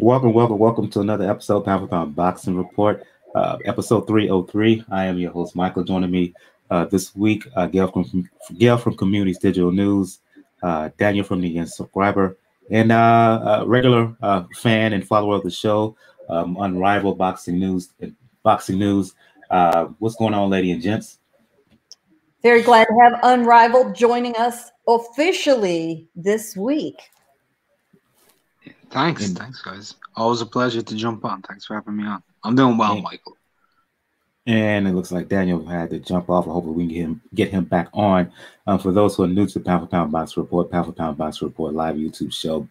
Welcome, welcome, welcome to another episode of Pound Pound Boxing Report, uh, episode 303. I am your host, Michael. Joining me uh, this week, uh, Gayle from Gayle from Communities Digital News, uh, Daniel from the Inscriber, and uh, a regular uh, fan and follower of the show, um, Unrivaled Boxing News. Boxing News. Uh, what's going on, lady and gents? Very glad to have Unrivaled joining us officially this week. Thanks, and, thanks, guys. Always a pleasure to jump on. Thanks for having me on. I'm doing well, and, Michael. And it looks like Daniel had to jump off. Hopefully, we can get him get him back on. Um, for those who are new to Pound for Pound Box Report, Pound for Pound Box Report live YouTube show,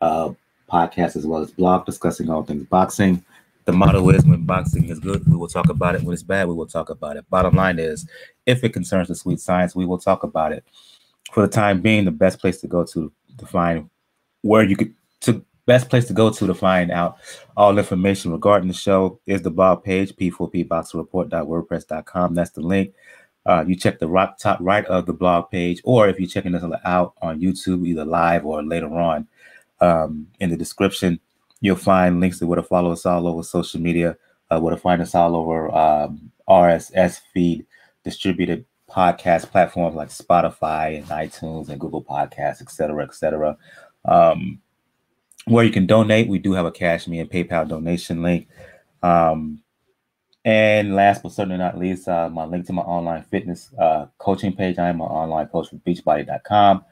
uh, podcast as well as blog discussing all things boxing. The motto is when boxing is good, we will talk about it. When it's bad, we will talk about it. Bottom line is, if it concerns the sweet science, we will talk about it. For the time being, the best place to go to to find where you could to best place to go to to find out all information regarding the show is the blog page p4pboxreport.wordpress.com. That's the link. Uh, you check the rock top right of the blog page, or if you're checking us out on YouTube, either live or later on, um, in the description, you'll find links to where to follow us all over social media, uh, where to find us all over um, RSS feed distributed podcast platforms like Spotify and iTunes and Google Podcasts, et cetera, et cetera. Um, where you can donate. We do have a Cash Me and PayPal donation link. Um, and last but certainly not least, uh, my link to my online fitness uh, coaching page. I am an online coach for beachbody.com.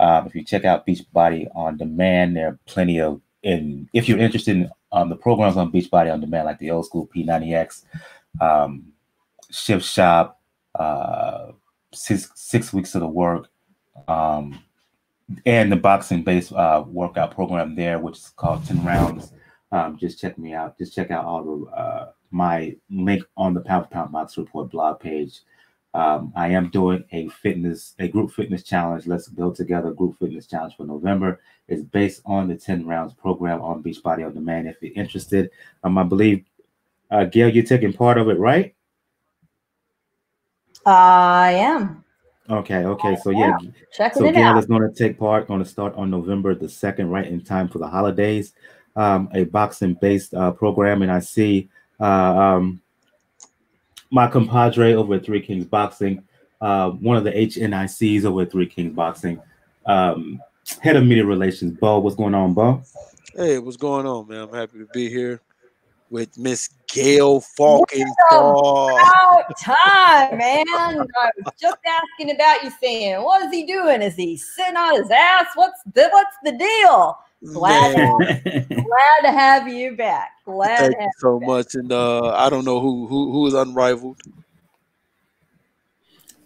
Um, if you check out Beachbody on demand, there are plenty of, in if you're interested in um, the programs on Beachbody on demand, like the old school P90X, um, Shift Shop, uh, six, six weeks of the work, um, and the boxing based uh, workout program there, which is called 10 rounds. Um, just check me out. Just check out all the uh, my link on the Pound Pound Box Report blog page. Um, I am doing a fitness, a group fitness challenge. Let's build together group fitness challenge for November. It's based on the 10 rounds program on Beachbody on Demand. If you're interested, um, I believe, uh, Gayle, you're taking part of it, right? I am. Okay, okay. So yeah, Checking so it Gayle out. is going to take part. Going to start on November the second, right in time for the holidays. Um, a boxing-based uh, program, and I see uh, um, my compadre over at Three Kings Boxing, uh, one of the HNICs over at Three Kings Boxing, um, head of media relations. Bo, what's going on, Bo? Hey, what's going on, man? I'm happy to be here with Miss Gayle Falkenthal. About time, man. I was just asking about you saying, what is he doing? Is he sitting on his ass? What's the what's the deal? Glad, Man, glad to have you back. Glad thank to you so you back. much. And uh, I don't know who who who is unrivaled.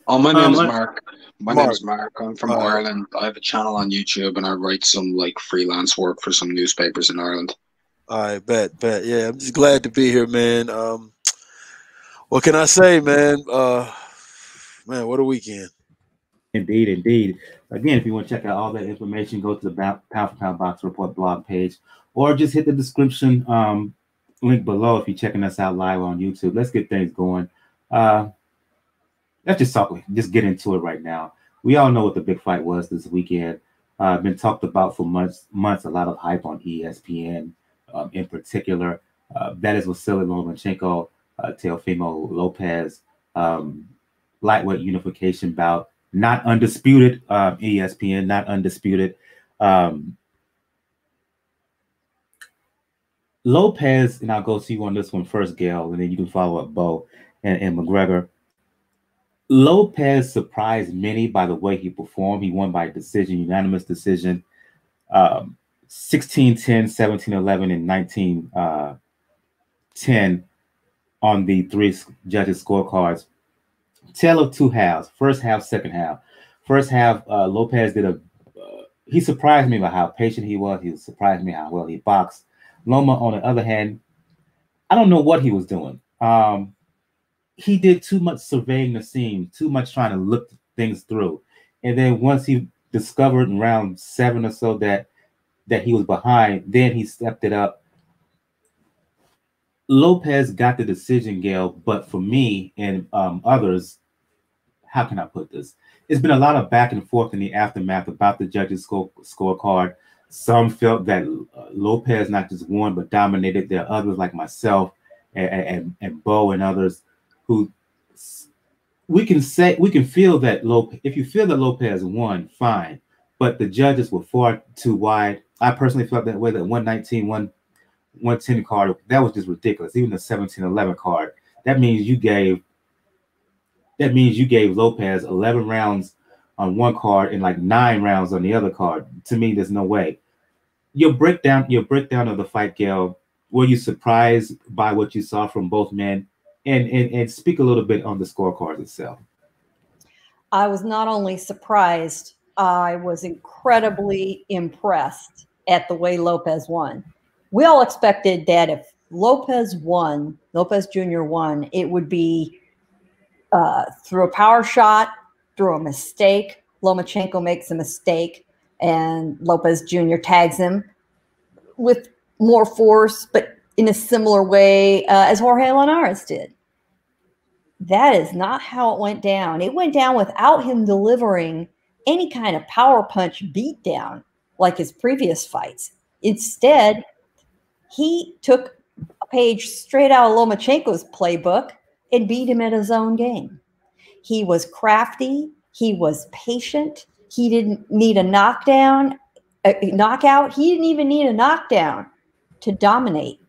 Oh, my name Um, is I- Mark. My Mark. name is Mark. I'm from Uh, Ireland. I have a channel on YouTube and I write some like freelance work for some newspapers in Ireland. I bet, bet. Yeah, I'm just glad to be here, man. Um, what can I say, man? Uh, man, what a weekend. Indeed, indeed. Again, if you want to check out all that information, go to the Pound for Pound Box Report blog page, or just hit the description um, link below if you're checking us out live on YouTube. Let's get things going. Uh, let's just talk, just get into it right now. We all know what the big fight was this weekend. Uh, been talked about for months. Months, a lot of hype on ESPN, um, in particular. Uh, that is Vasiliy Lomachenko, uh, Teofimo Lopez, um, lightweight unification bout not undisputed um, espn not undisputed. Um, lopez and i'll go to you on this one first Gayle and then you can follow up bo and, and mcgregor. Lopez surprised many by the way he performed. He won by decision unanimous decision. Um, 16 10 17 11 and 19 uh, 10 on the three judges scorecards. Tale of two halves first half second half. First half uh, lopez did a uh, he surprised me by how patient he was. He surprised me how well he boxed. Loma on the other hand i don't know what he was doing. Um, he did too much surveying the scene too much trying to look things through. And then once he discovered in round seven or so that that he was behind then he stepped it up Lopez got the decision, Gayle, but for me and um, others, how can I put this? It's been a lot of back and forth in the aftermath about the judges' score scorecard. some felt that uh, Lopez not just won but dominated. There are others like myself and and, and Bo and others who we can say we can feel that Lopez. If you feel that Lopez won, fine, but the judges were far too wide. I personally felt that way. That 119, 110 card that was just ridiculous. Even the 1711 card. That means you gave. That means you gave Lopez 11 rounds on one card and like nine rounds on the other card. To me, there's no way. Your breakdown, your breakdown of the fight, Gayle. Were you surprised by what you saw from both men? And and and speak a little bit on the scorecard itself. I was not only surprised, I was incredibly impressed at the way Lopez won. We all expected that if Lopez won, Lopez Jr. won, it would be uh, through a power shot, through a mistake. Lomachenko makes a mistake, and Lopez Jr. tags him with more force, but in a similar way uh, as Jorge Linares did. That is not how it went down. It went down without him delivering any kind of power punch beatdown like his previous fights. Instead, he took a page straight out of Lomachenko's playbook and beat him at his own game. He was crafty. He was patient. He didn't need a knockdown, a knockout. He didn't even need a knockdown to dominate.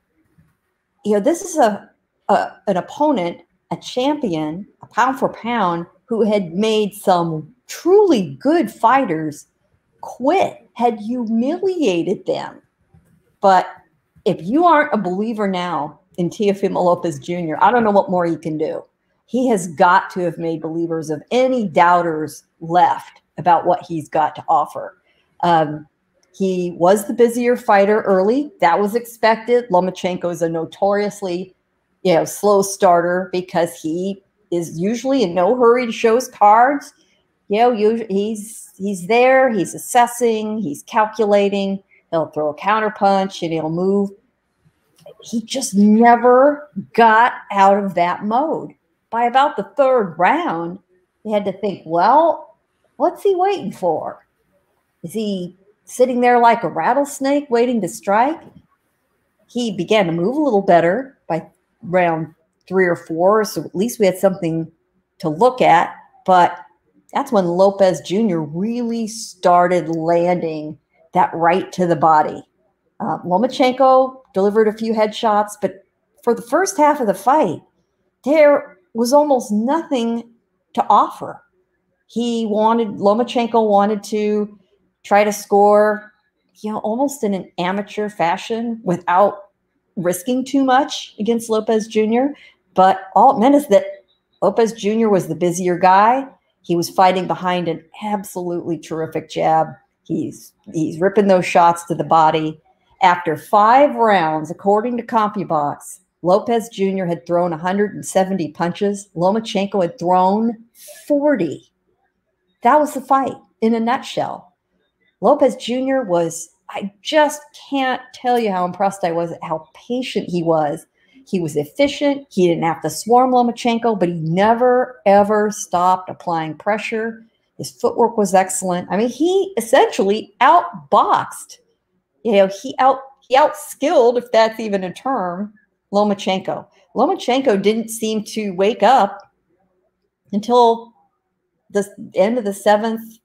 You know, this is a, a an opponent, a champion, a pound for pound, who had made some truly good fighters quit, had humiliated them. But if you aren't a believer now in Teofimo Lopez Jr., I don't know what more he can do he has got to have made believers of any doubters left about what he's got to offer. Um, he was the busier fighter early. That was expected. Lomachenko is a notoriously, you know, slow starter because he is usually in no hurry to show his cards. You know, he's he's there. He's assessing. He's calculating. He'll throw a counter punch and he'll move. He just never got out of that mode by about the third round, you had to think, well, what's he waiting for? Is he sitting there like a rattlesnake waiting to strike? He began to move a little better by round three or four. So at least we had something to look at. But that's when Lopez Jr. really started landing that right to the body. Uh, Lomachenko delivered a few headshots, but for the first half of the fight, there was almost nothing to offer. He wanted Lomachenko wanted to try to score, you know, almost in an amateur fashion without risking too much against Lopez Jr. But all it meant is that Lopez Jr. was the busier guy. He was fighting behind an absolutely terrific jab. He's he's ripping those shots to the body. After five rounds, according to CompuBox, Lopez Jr. had thrown 170 punches. Lomachenko had thrown 40. That was the fight in a nutshell. Lopez Jr. was, I just can't tell you how impressed I was at how patient he was. He was efficient. He didn't have to swarm Lomachenko, but he never, ever stopped applying pressure. His footwork was excellent. I mean, he essentially outboxed. You know, he out he outskilled, if that's even a term, Lomachenko. Lomachenko didn't seem to wake up until the end of the seventh,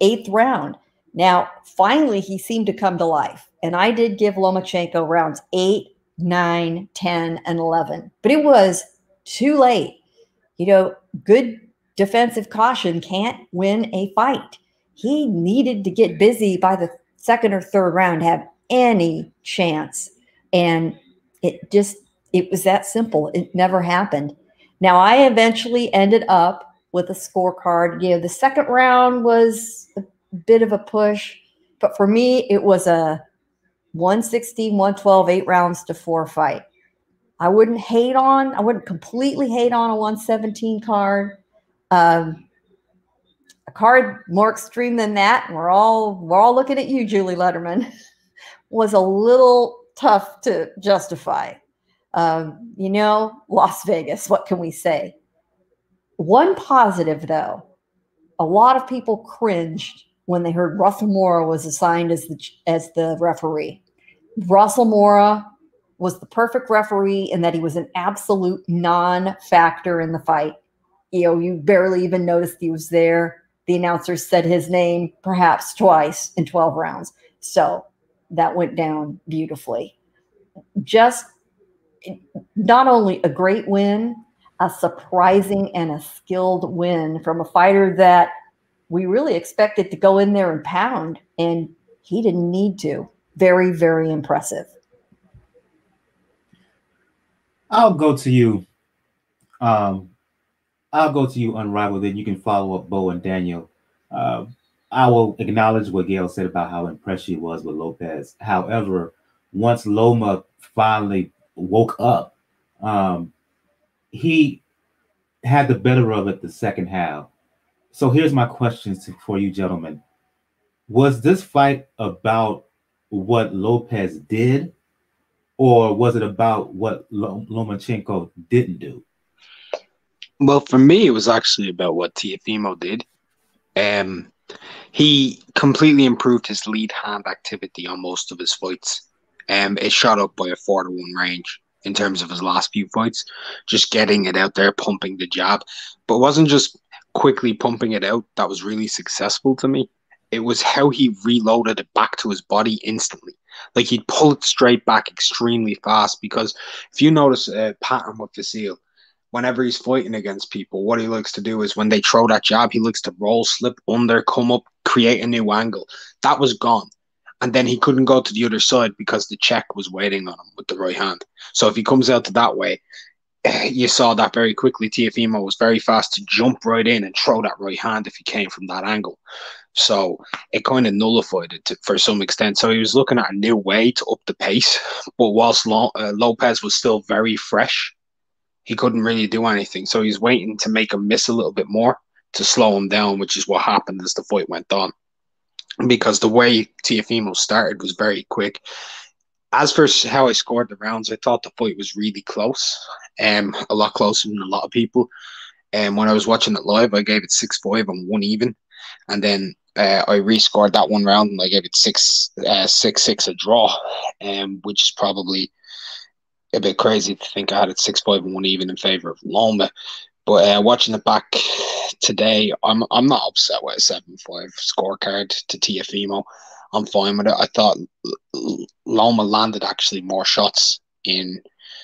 eighth round. Now, finally, he seemed to come to life. And I did give Lomachenko rounds eight, nine, 10, and 11. But it was too late. You know, good defensive caution can't win a fight. He needed to get busy by the second or third round have any chance. And it just it was that simple. It never happened. Now, I eventually ended up with a scorecard. You know, the second round was a bit of a push, but for me, it was a 116, 112, eight rounds to four fight. I wouldn't hate on, I wouldn't completely hate on a 117 card. Um, a card more extreme than that, we're all we're all looking at you, Julie Lederman, was a little tough to justify. Um, you know, Las Vegas, what can we say? One positive, though, a lot of people cringed when they heard Russell Mora was assigned as the as the referee. Russell Mora was the perfect referee in that he was an absolute non-factor in the fight. You know, you barely even noticed he was there. The announcer said his name perhaps twice in 12 rounds. So that went down beautifully. Just not only a great win, a surprising and a skilled win from a fighter that we really expected to go in there and pound, and he didn't need to. Very, very impressive. I'll go to you. Um, I'll go to you, Unrivaled. Then you can follow up Bo and Daniel. Uh, I will acknowledge what Gayle said about how impressed she was with Lopez. However, once Loma finally woke up, um, he had the better of it the second half. So here's my questions for you, gentlemen. Was this fight about what Lopez did, or was it about what Lomachenko didn't do? Well, for me, it was actually about what Teofimo did. Um, he completely improved his lead hand activity on most of his fights. Um, it shot up by a four to one range in terms of his last few fights, just getting it out there, pumping the jab. But it wasn't just quickly pumping it out that was really successful to me. It was how he reloaded it back to his body instantly. Like he'd pull it straight back extremely fast because if you notice uh, a pattern with Vasil, whenever he's fighting against people, what he likes to do is when they throw that jab, he likes to roll, slip under, come up, create a new angle. That was gone. And then he couldn't go to the other side because the check was waiting on him with the right hand. So if he comes out to that way, you saw that very quickly. Teofimo was very fast to jump right in and throw that right hand if he came from that angle. So it kind of nullified it to, for some extent. So he was looking at a new way to up the pace. But whilst Lo- uh, Lopez was still very fresh, he couldn't really do anything. So he's waiting to make him miss a little bit more to slow him down, which is what happened as the fight went on. Because the way Teofimo started was very quick. As for how I scored the rounds, I thought the fight was really close, um, a lot closer than a lot of people. And um, when I was watching it live, I gave it six five and one even, and then uh, I rescored that one round and I gave it six uh, six six a draw, um, which is probably a bit crazy to think I had it six five and one even in favor of Loma. But uh, watching it back today, I'm I'm not upset with a seven five scorecard to Teofimo. I'm fine with it. I thought Loma landed actually more shots in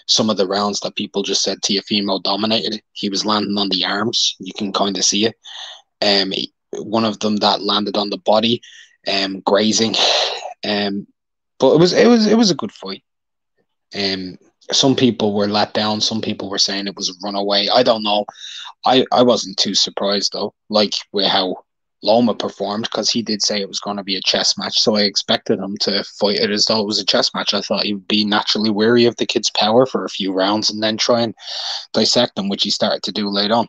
some of the rounds that people just said Teofimo dominated. He was landing on the arms. You can kind of see it. Um, one of them that landed on the body, um, grazing. Um, but it was it was it was a good fight. Um, some people were let down. Some people were saying it was a runaway. I don't know. I, I wasn't too surprised though, like with how Loma performed, because he did say it was going to be a chess match. So I expected him to fight it as though it was a chess match. I thought he would be naturally weary of the kid's power for a few rounds and then try and dissect him, which he started to do late on.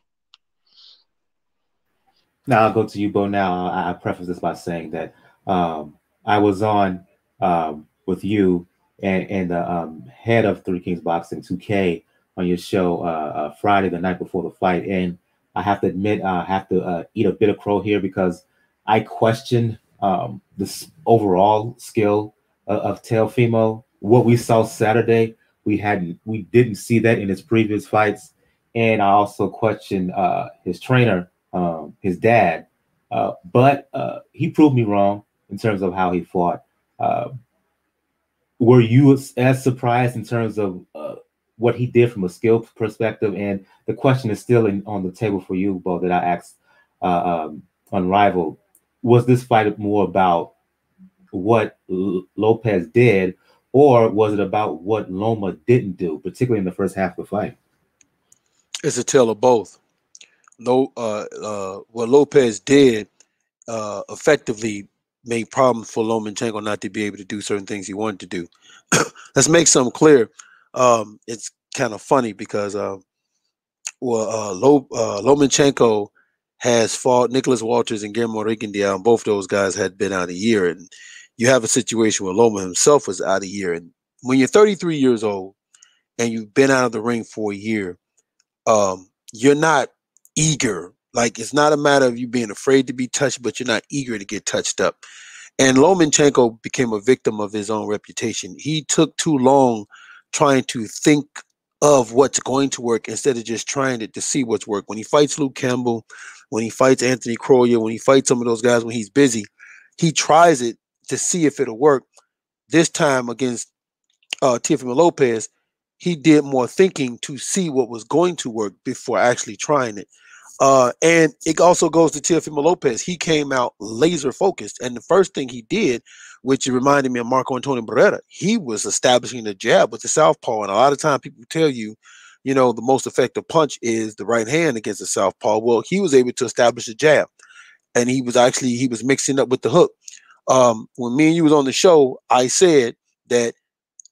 Now I'll go to you, Bo. Now I, I preface this by saying that um, I was on um, with you and, and the um, head of Three Kings Boxing 2K on your show uh, uh, Friday, the night before the fight. And I have to admit, I have to uh, eat a bit of crow here because I question um, this overall skill of, of Teofimo. What we saw Saturday, we hadn't, we didn't see that in his previous fights. And I also question uh, his trainer, um, his dad. Uh, but uh, he proved me wrong in terms of how he fought. Uh, were you as surprised in terms of uh, what he did from a skill perspective? And the question is still in, on the table for you, Bo, that I asked uh, um, Unrivaled. Was this fight more about what L- Lopez did, or was it about what Loma didn't do, particularly in the first half of the fight? It's a tale of both. No, uh, uh, what Lopez did uh, effectively made problems for Lomachenko not to be able to do certain things he wanted to do. Let's make something clear. Um, it's kind of funny because uh, well, uh, Lo, uh, Lomachenko has fought Nicholas Walters and Guillermo Rigondeaux, and both those guys had been out a year. And you have a situation where Loma himself was out a year. And when you're 33 years old and you've been out of the ring for a year, um, you're not eager Like it's not a matter of you being afraid to be touched, but you're not eager to get touched up. And Lomachenko became a victim of his own reputation. He took too long trying to think of what's going to work instead of just trying to, to see what's work. When he fights Luke Campbell, when he fights Anthony Crolla, when he fights some of those guys when he's busy, he tries it to see if it'll work. This time against uh, Teofimo Lopez, he did more thinking to see what was going to work before actually trying it. Uh, and it also goes to Teofimo Lopez. He came out laser focused, and the first thing he did, which reminded me of Marco Antonio Barrera, he was establishing the jab with the southpaw. And a lot of time, people tell you, you know, the most effective punch is the right hand against the southpaw. Well, he was able to establish a jab, and he was actually he was mixing up with the hook. Um, when me and you was on the show, I said that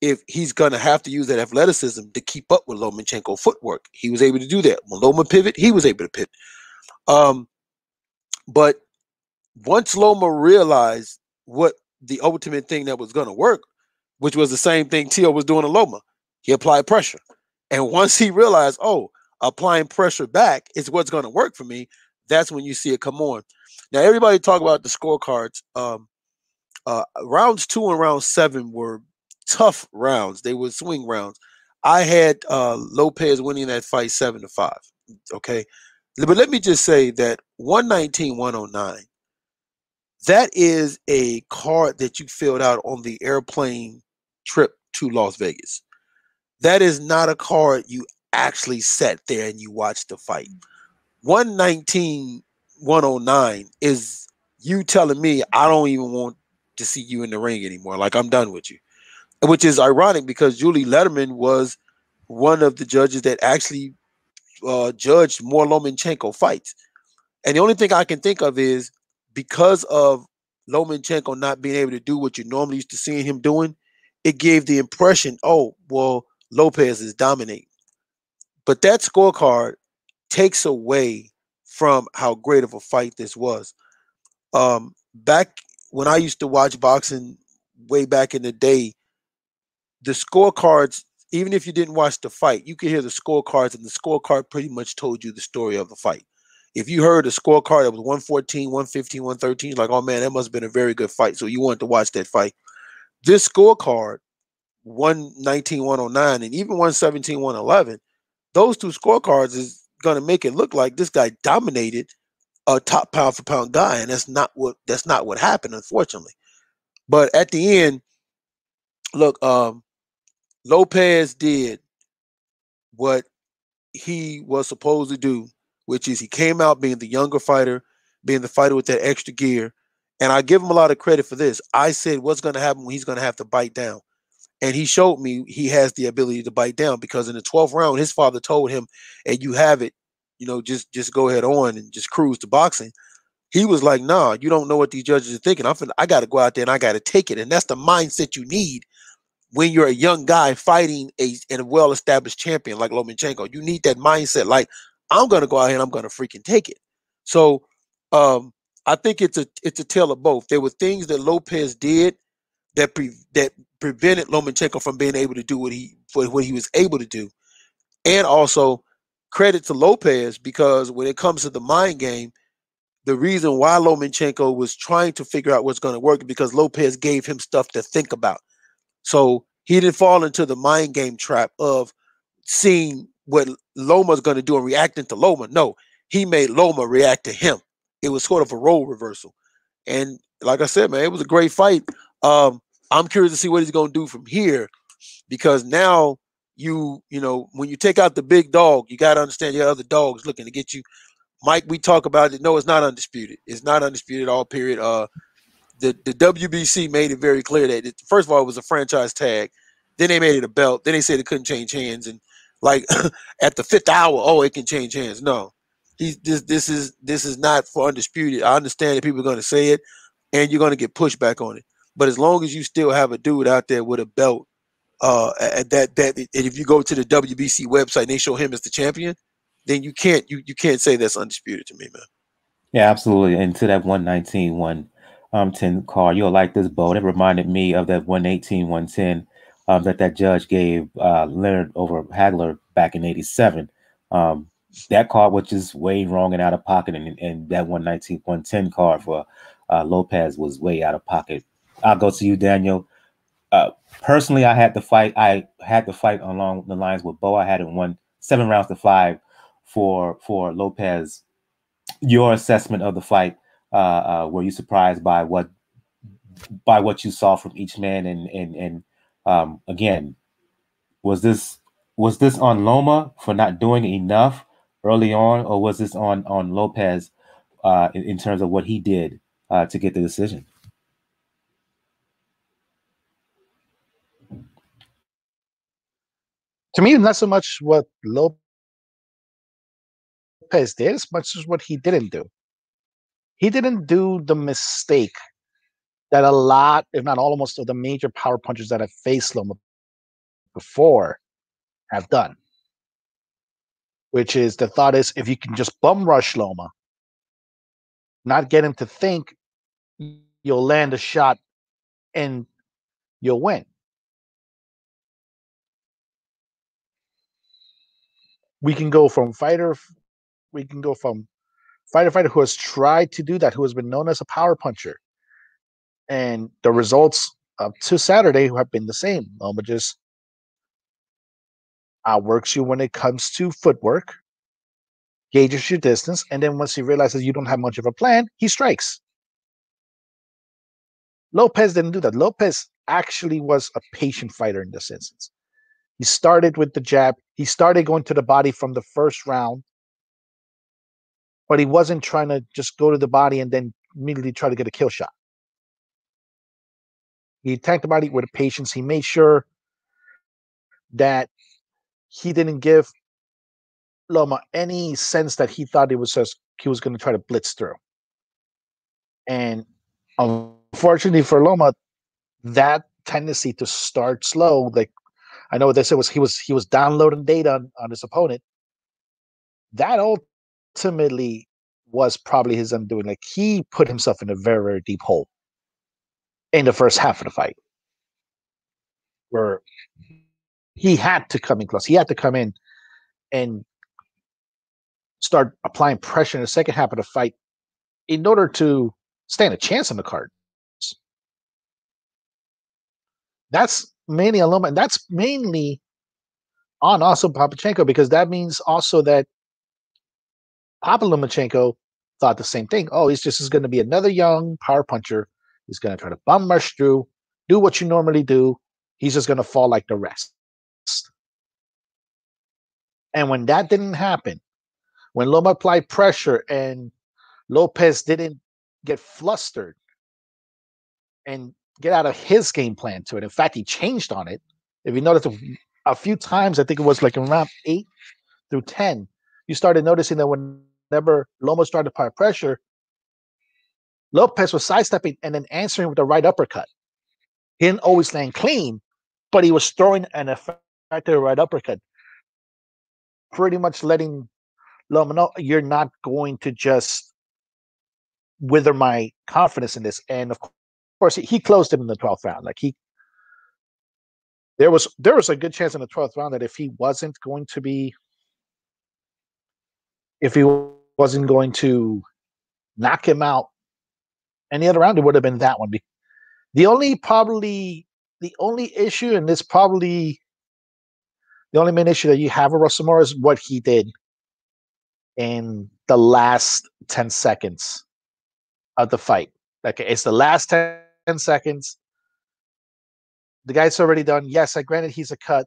if he's gonna have to use that athleticism to keep up with Lomachenko footwork. He was able to do that. When Loma pivot, he was able to pivot. Um, but once Loma realized what the ultimate thing that was gonna work, which was the same thing Tio was doing to Loma, he applied pressure. And once he realized, oh, applying pressure back is what's gonna work for me, that's when you see it come on. Now everybody talk about the scorecards. Um, uh, rounds two and round seven were tough rounds. They were swing rounds. I had uh, Lopez winning that fight seven to five. Okay. But let me just say that 119, 109, that is a card that you filled out on the airplane trip to Las Vegas. That is not a card you actually sat there and you watched the fight. 119, 109 is you telling me I don't even want to see you in the ring anymore. Like I'm done with you which is ironic because Julie Lederman was one of the judges that actually uh, judged more Lomachenko fights. And the only thing I can think of is because of Lomachenko not being able to do what you normally used to seeing him doing, it gave the impression, oh, well, Lopez is dominating. But that scorecard takes away from how great of a fight this was. Um, back when I used to watch boxing way back in the day, the scorecards, even if you didn't watch the fight, you could hear the scorecards, and the scorecard pretty much told you the story of the fight. If you heard a scorecard that was 114, 115, 113, like, oh man, that must have been a very good fight. So you wanted to watch that fight. This scorecard, 119, 109, and even 117, 111, those two scorecards is going to make it look like this guy dominated a top pound for pound guy, and that's not what that's not what happened, unfortunately. But at the end, look, um, Lopez did what he was supposed to do, which is he came out being the younger fighter, being the fighter with that extra gear. And I give him a lot of credit for this. I said, what's going to happen when he's going to have to bite down? And he showed me he has the ability to bite down because in the 12th round, his father told him, and you have it, you know, just just go ahead on and just cruise to boxing. He was like, nah, you don't know what these judges are thinking. I'm finna, I got to go out there and I got to take it. And that's the mindset you need when you're a young guy fighting a, a well-established champion like Lomachenko, you need that mindset. Like, I'm gonna go out here and I'm gonna freaking take it. So um, I think it's a it's a tale of both. There were things that Lopez did that pre, that prevented Lomachenko from being able to do what he what he was able to do, and also credit to Lopez because when it comes to the mind game, the reason why Lomachenko was trying to figure out what's going to work because Lopez gave him stuff to think about. So he didn't fall into the mind game trap of seeing what Loma's going to do and reacting to Loma. No, he made Loma react to him. It was sort of a role reversal. And like I said, man, it was a great fight. Um, I'm curious to see what he's going to do from here because now you, you know, when you take out the big dog, you got to understand your other dogs looking to get you. Mike, we talk about it. No, it's not undisputed. It's not undisputed all period. Uh, the, the WBC made it very clear that it, first of all it was a franchise tag, then they made it a belt, then they said it couldn't change hands, and like at the fifth hour, oh, it can change hands. No, he this this is this is not for undisputed. I understand that people are going to say it, and you're going to get pushback on it. But as long as you still have a dude out there with a belt, uh, that that and if you go to the WBC website and they show him as the champion, then you can't you you can't say that's undisputed to me, man. Yeah, absolutely. And to that 119 one, um 10 car. You'll like this boat. It reminded me of that 118, 110 um, that that judge gave uh, Leonard over Hagler back in 87. Um, that card was just way wrong and out of pocket, and, and that 119, 110 card for uh, Lopez was way out of pocket. I'll go to you, Daniel. Uh, personally, I had the fight. I had the fight along the lines with Bo. I had it won seven rounds to five for for Lopez. Your assessment of the fight? Uh, uh, were you surprised by what by what you saw from each man? And and and um, again, was this was this on Loma for not doing enough early on, or was this on on Lopez uh, in, in terms of what he did uh, to get the decision? to me, not so much what Lopez did, as much as what he didn't do. He didn't do the mistake that a lot, if not almost, of the major power punchers that have faced Loma before have done. Which is the thought is if you can just bum rush Loma, not get him to think, you'll land a shot and you'll win. we can go from fighter we can go from fighter fighter who has tried to do that who has been known as a power puncher. And the results up to saturday have been the same. Loma just uh, outworks you when it comes to footwork gauges your distance and then once he realizes you don't have much of a plan he strikes. Lopez didn't do that. Lopez actually was a patient fighter in this instance. He started with the jab. He started going to the body from the first round, but he wasn't trying to just go to the body and then immediately try to get a kill shot. He attacked the body with patience. He made sure that he didn't give Loma any sense that he thought it was just he was going to try to blitz through. And unfortunately for Loma, that tendency to start slow, like I know what they said was he was he was downloading data on, on his opponent. That ultimately was probably his undoing. Like he put himself in a very, very deep hole in the first half of the fight. Where he had to come in close. He had to come in and start applying pressure in the second half of the fight in order to stand a chance on the card. That's mainly on Loma, and that's mainly on also Papachenko because that means also that Papa Lomachenko thought the same thing. Oh, he's just is going to be another young power puncher. He's going to try to bum rush through, do what you normally do. He's just going to fall like the rest. And when that didn't happen, when Loma applied pressure and Lopez didn't get flustered and get out of his game plan to it. In fact, he changed on it. If you notice a, few times, I think it was like in round eight through 10, you started noticing that whenever Loma started to apply pressure, Lopez was sidestepping and then answering with the right uppercut. He didn't always land clean, but he was throwing an effective right uppercut, pretty much letting Loma know you're not going to just wither my confidence in this. And of course, he, closed him in the 12th round. Like he, there was there was a good chance in the 12th round that if he wasn't going to be, if he wasn't going to knock him out any other round, it would have been that one. The only probably the only issue, and this probably the only main issue that you have with Russell Mora is what he did in the last 10 seconds of the fight. Okay, it's the last 10 10 seconds. The guy's already done. Yes, I granted he's a cut.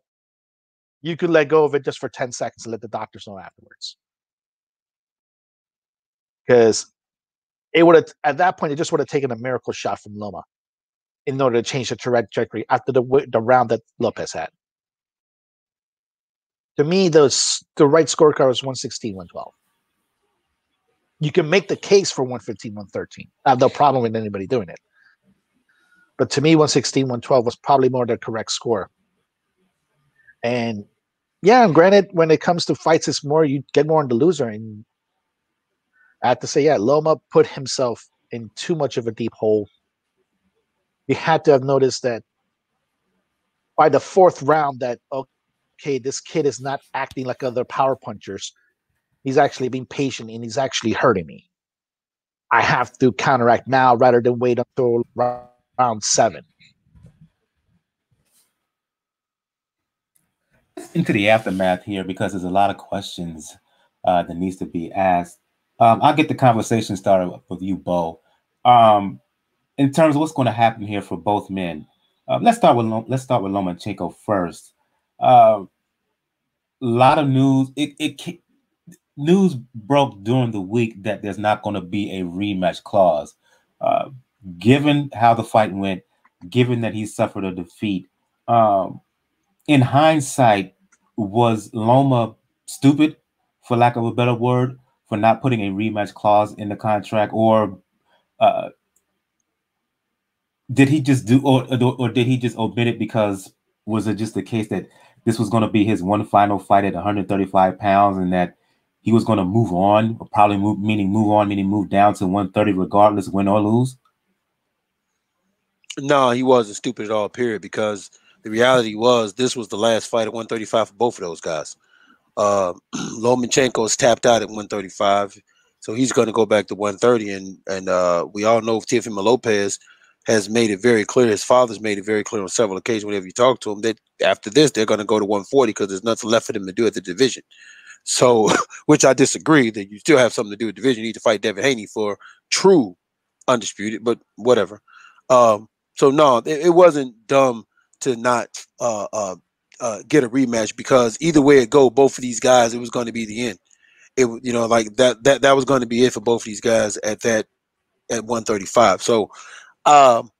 You could let go of it just for 10 seconds and let the doctors know afterwards. Because it would have, at that point, it just would have taken a miracle shot from Loma in order to change the trajectory after the, the round that Lopez had. To me, the, the right scorecard was 116, 112. You can make the case for 115, 113. I have no problem with anybody doing it. But to me, 116, 112 was probably more the correct score. And yeah, granted, when it comes to fights, it's more you get more on the loser. And I have to say, yeah, Loma put himself in too much of a deep hole. You had to have noticed that by the fourth round that okay, this kid is not acting like other power punchers. He's actually being patient and he's actually hurting me. I have to counteract now rather than wait until round seven. Into the aftermath here because there's a lot of questions uh, that needs to be asked. Um, I'll get the conversation started with you, Bo. Um, in terms of what's going to happen here for both men, uh, let's start with let's start with Lomachenko first. A uh, lot of news. It, it news broke during the week that there's not going to be a rematch clause. Uh, given how the fight went, given that he suffered a defeat, um, in hindsight, was Loma stupid, for lack of a better word, for not putting a rematch clause in the contract, or uh, did he just do, or, or did he just omit it because was it just the case that this was going to be his one final fight at 135 pounds, and that he was going to move on, or probably move, meaning move on, meaning move down to 130 regardless, win or lose? No, he wasn't stupid at all, period, because the reality was this was the last fight at 135 for both of those guys. Uh, Lomachenko is tapped out at 135, so he's going to go back to 130. And and uh, we all know Teofimo Lopez has made it very clear. His father's made it very clear on several occasions whenever you talk to him that after this they're going to go to 140 because there's nothing left for them to do at the division. So, which I disagree that you still have something to do with division. You need to fight Devin Haney for true undisputed, but whatever. Um, so no, it, it, wasn't dumb to not uh, uh, uh, get a rematch because either way it go, both of these guys, it was going to be the end. It you know like that that that was going to be it for both of these guys at that at 135. So um,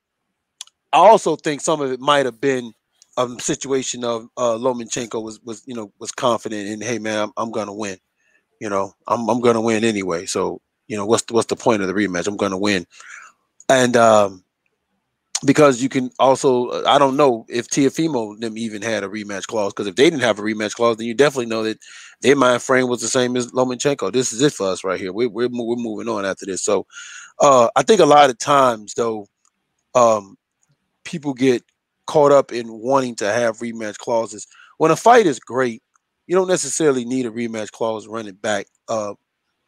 I also think some of it might have been a situation of uh, Lomachenko was was you know was confident in hey man I'm, I'm gonna win, you know I'm I'm gonna win anyway. So you know what's the, what's the point of the rematch? I'm gonna win, and um, because you can also I don't know if Teofimo them even had a rematch clause because if they didn't have a rematch clause then you definitely know that their mind frame was the same as Lomachenko. This is it for us right here. We, we're we're moving on after this. So uh, I think a lot of times though, um, people get caught up in wanting to have rematch clauses. When a fight is great, you don't necessarily need a rematch clause running back. Uh,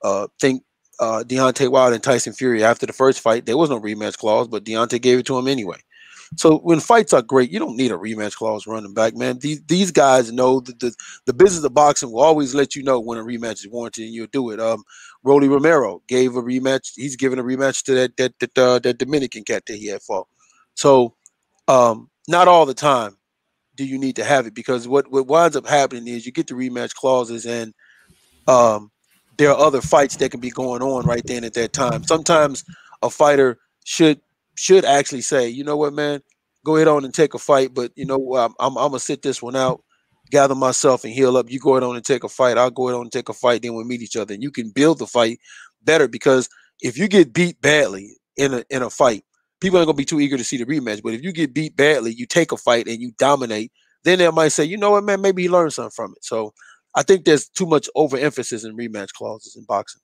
uh, think uh, Deontay Wilder and Tyson Fury after the first fight, there was no rematch clause, but Deontay gave it to him anyway. So when fights are great, you don't need a rematch clause running back, man. These these guys know that the, the business of boxing will always let you know when a rematch is warranted, and you'll do it. Um, Rolly Romero gave a rematch. He's given a rematch to that that that, uh, that Dominican cat that he had fought. So um, not all the time do you need to have it because what, what winds up happening is you get the rematch clauses and um, there are other fights that can be going on right then at that time. Sometimes a fighter should should actually say, you know what, man, go ahead on and take a fight, but you know I'm, I'm, I'm gonna sit this one out, gather myself and heal up. You go ahead on and take a fight. I'll go ahead on and take a fight. Then we'll meet each other, and you can build the fight better because if you get beat badly in a in a fight, people aren't gonna be too eager to see the rematch. But if you get beat badly, you take a fight and you dominate, then they might say, you know what, man, maybe he learned something from it. So I think there's too much overemphasis in rematch clauses in boxing.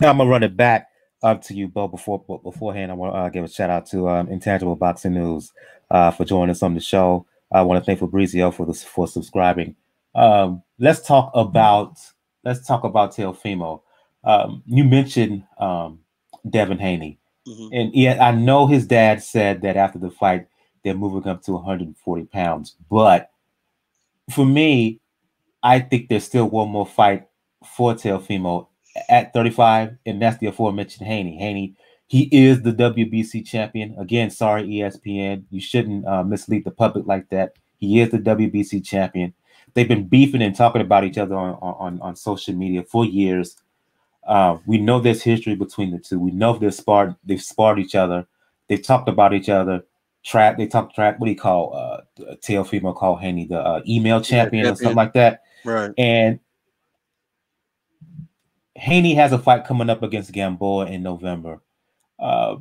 Now I'm gonna run it back up to you, Bo. Before beforehand, I want to uh, give a shout out to um, Intangible Boxing News uh, for joining us on the show. I want to thank Fabrizio for this for subscribing. Um, let's talk about let's talk about Teofimo. Um, you mentioned um, Devin Haney. Mm-hmm. And yeah, I know his dad said that after the fight, they're moving up to 140 pounds. But for me, I think there's still one more fight for Teofimo at 35, and that's the aforementioned Haney. Haney, he is the WBC champion. Again, sorry, ESPN. You shouldn't uh, mislead the public like that. He is the WBC champion. They've been beefing and talking about each other on, on, on social media for years. Uh, we know there's history between the two. We know they've sparred, they've sparred each other. They've talked about each other. Trap, they talk trap. What do you call uh Teofimo call Haney the uh, email champion yeah, or something like that? Right. And Haney has a fight coming up against Gamboa in November. Uh,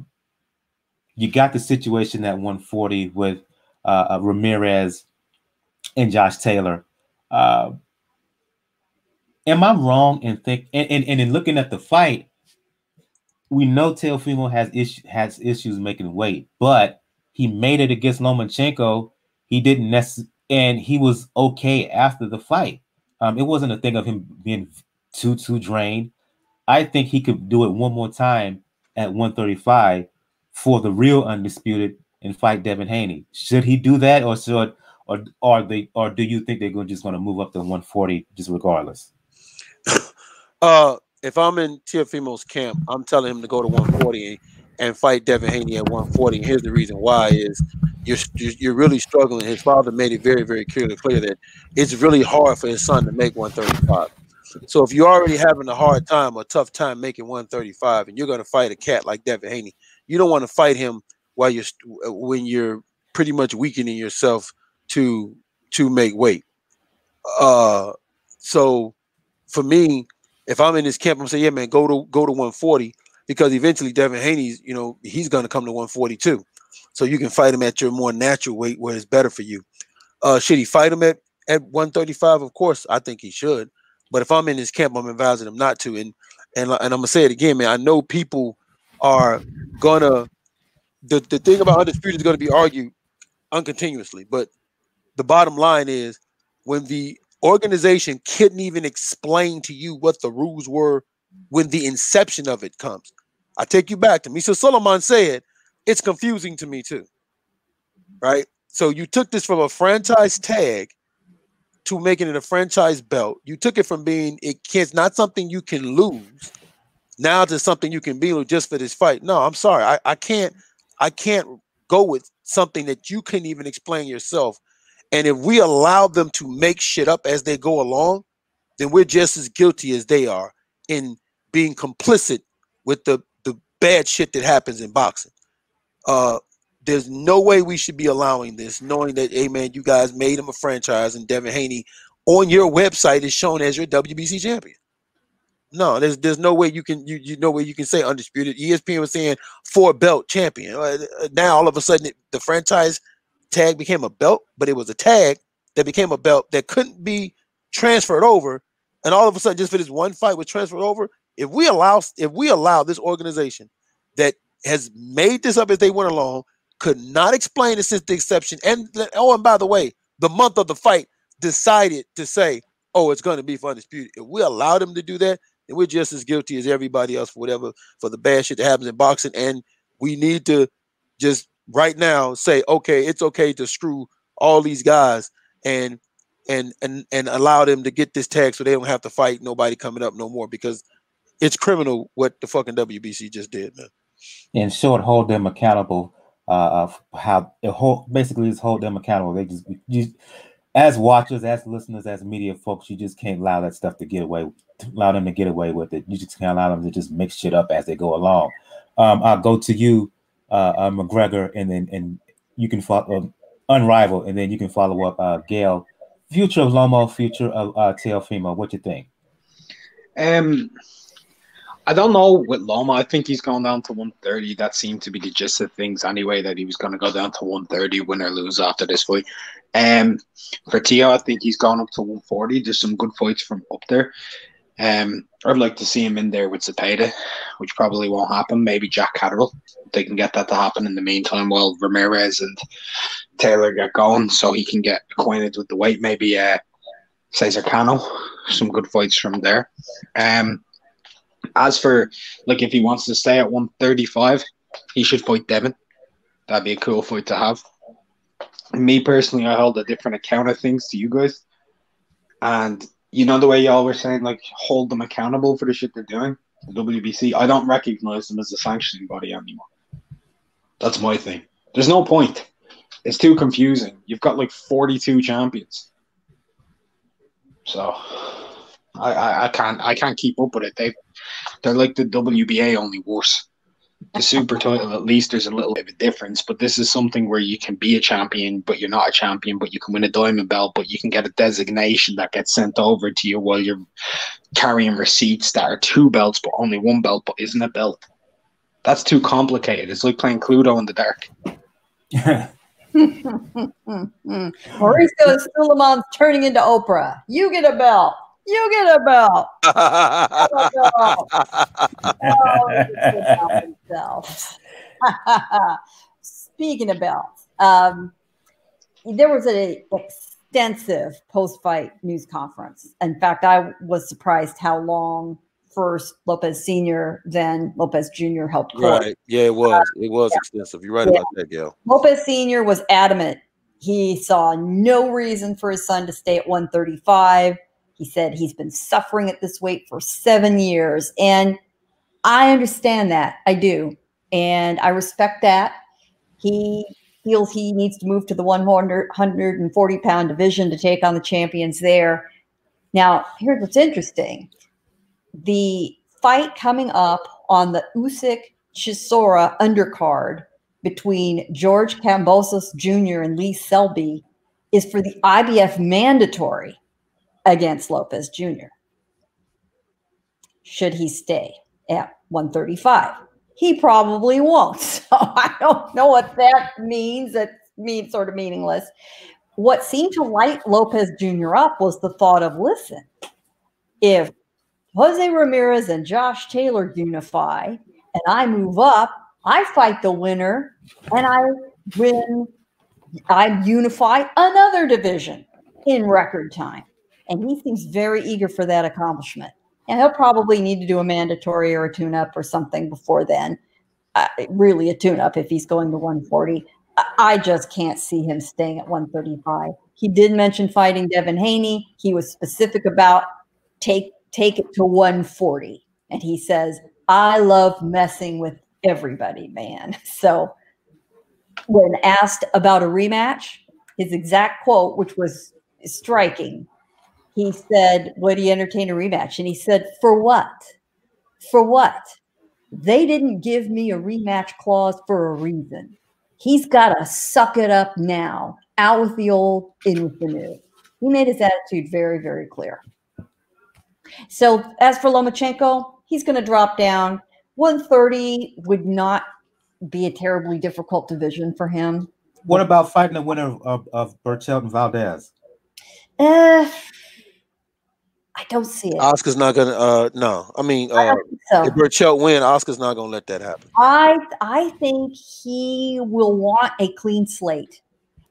you got the situation at 140 with uh, uh, Ramirez and Josh Taylor. Uh, am I wrong in think and, and, and in looking at the fight, we know Teofimo has issue has issues making weight, but he made it against Lomachenko. He didn't necessarily, and he was okay after the fight. Um, it wasn't a thing of him being two two drained. I think he could do it one more time at 135 for the real undisputed and fight Devin Haney. Should he do that, or should or are they or do you think they're going just going to move up to 140 just regardless? uh, if I'm in Teofimo's camp, I'm telling him to go to 140 and fight Devin Haney at 140. And here's the reason why: is you're you're really struggling. His father made it very very clearly clear that it's really hard for his son to make 135. So if you're already having a hard time, a tough time making 135, and you're going to fight a cat like Devin Haney, you don't want to fight him while you're when you're pretty much weakening yourself to to make weight. Uh, so for me, if I'm in this camp, I'm saying, yeah, man, go to go to 140 because eventually Devin Haney's, you know, he's going to come to 142. So you can fight him at your more natural weight where it's better for you. Uh, should he fight him at at 135? Of course, I think he should. But if I'm in his camp, I'm advising him not to. And and and I'm gonna say it again, man. I know people are gonna the, the thing about undisputed is gonna be argued uncontinuously, but the bottom line is when the organization couldn't even explain to you what the rules were when the inception of it comes. I take you back to me. So Sulaimán said, it's confusing to me too. Right? So you took this from a franchise tag to making it a franchise belt. You took it from being it can't not something you can lose now to something you can be just for this fight. No, I'm sorry. I, I can't I can't go with something that you couldn't even explain yourself and if we allow them to make shit up as they go along, then we're just as guilty as they are in being complicit with the bad shit that happens in boxing. Uh, there's no way we should be allowing this, knowing that, hey man, you guys made him a franchise, and Devin Haney on your website is shown as your WBC champion. No, there's there's no way you can you you know where you can say undisputed. ESPN was saying four belt champion. Uh, now all of a sudden the franchise tag became a belt, but it was a tag that became a belt that couldn't be transferred over. And all of a sudden, just for this one fight was transferred over. If we allow if we allow this organization that has made this up as they went along, could not explain it since the exception. And oh, and by the way, the month of the fight decided to say, oh, it's going to be for undisputed. If we allow them to do that, then we're just as guilty as everybody else for whatever for the bad shit that happens in boxing. And we need to just right now say, okay, it's okay to screw all these guys and and and and allow them to get this tag so they don't have to fight nobody coming up no more because it's criminal what the fucking WBC just did, man. And short hold them accountable. Uh, of how it hold basically just hold them accountable. They just you, as watchers, as listeners, as media folks, you just can't allow that stuff to get away, allow them to get away with it. You just can't allow them to just mix shit up as they go along. Um, I'll go to you, uh, uh, McGregor, and then and you can follow um, unrivaled, and then you can follow up uh, Gail. Future of Loma, future of uh, Teofimo. What you think? Um, I don't know with Loma. I think he's going down to 130. That seemed to be the gist of things anyway. That he was going to go down to 130, win or lose after this fight. Um, for Tio, I think he's gone up to 140. There's some good fights from up there. Um, I'd like to see him in there with Zepeda, which probably won't happen. Maybe Jack Catterall. They can get that to happen in the meantime while Ramirez and Taylor get going, so he can get acquainted with the weight. Maybe uh, Cesar Cano, some good fights from there. Um, as for like if he wants to stay at 135, he should fight Devin. That'd be a cool fight to have. Me personally, I hold a different account of things to you guys, and you know the way y'all were saying like hold them accountable for the shit they're doing. The WBC, I don't recognize them as a sanctioning body anymore. That's my thing. There's no point. It's too confusing. You've got like 42 champions. So I, I, I can't I can't keep up with it. They they're like the WBA only worse the super title, at least there's a little bit of a difference. But this is something where you can be a champion, but you're not a champion, but you can win a diamond belt, but you can get a designation that gets sent over to you while you're carrying receipts that are two belts, but only one belt, but isn't a belt. That's too complicated. It's like playing Cluedo in the dark. Yeah. Mauricio Sulaimán's turning into Oprah. You get a belt. You get a belt. oh, Speaking of um, there was an extensive post-fight news conference. In fact, I was surprised how long first Lopez Sr., then Lopez Jr. helped. Right. Yeah, it was. It was extensive. You're right Yeah. about that, Gail. Lopez Sr. was adamant. He saw no reason for his son to stay at 135. He said he's been suffering at this weight for seven years. And I understand that. I do. And I respect that. He feels he needs to move to the 140 pound division to take on the champions there. Now, here's what's interesting the fight coming up on the Usyk Chisora undercard between George Kambosos Jr. and Lee Selby is for the IBF mandatory against Lopez Jr. Should he stay at 135? He probably won't. So I don't know what that means. That means sort of meaningless. What seemed to light Lopez Jr. up was the thought of listen, if Jose Ramirez and Josh Taylor unify and I move up, I fight the winner and I win, I unify another division in record time. And he seems very eager for that accomplishment. And he'll probably need to do a mandatory or a tune up or something before then. Uh, really, a tune up if he's going to 140. I- just can't see him staying at 135. He did mention fighting Devin Haney. He was specific about take take it to 140. And he says, I love messing with everybody, man. So when asked about a rematch, his exact quote, which was striking, he said, Would he entertain a rematch? And he said, For what? For what? They didn't give me a rematch clause for a reason. He's got to suck it up now, out with the old, in with the new. He made his attitude very, very clear. So as for Lomachenko, he's going to drop down. 130 would not be a terribly difficult division for him. What about fighting the winner of, of, Berchelt and Valdez? Uh, I don't see it. Oscar's not gonna uh no. I mean uh don't so. if Berchelt win, Oscar's not gonna let that happen. I I think he will want a clean slate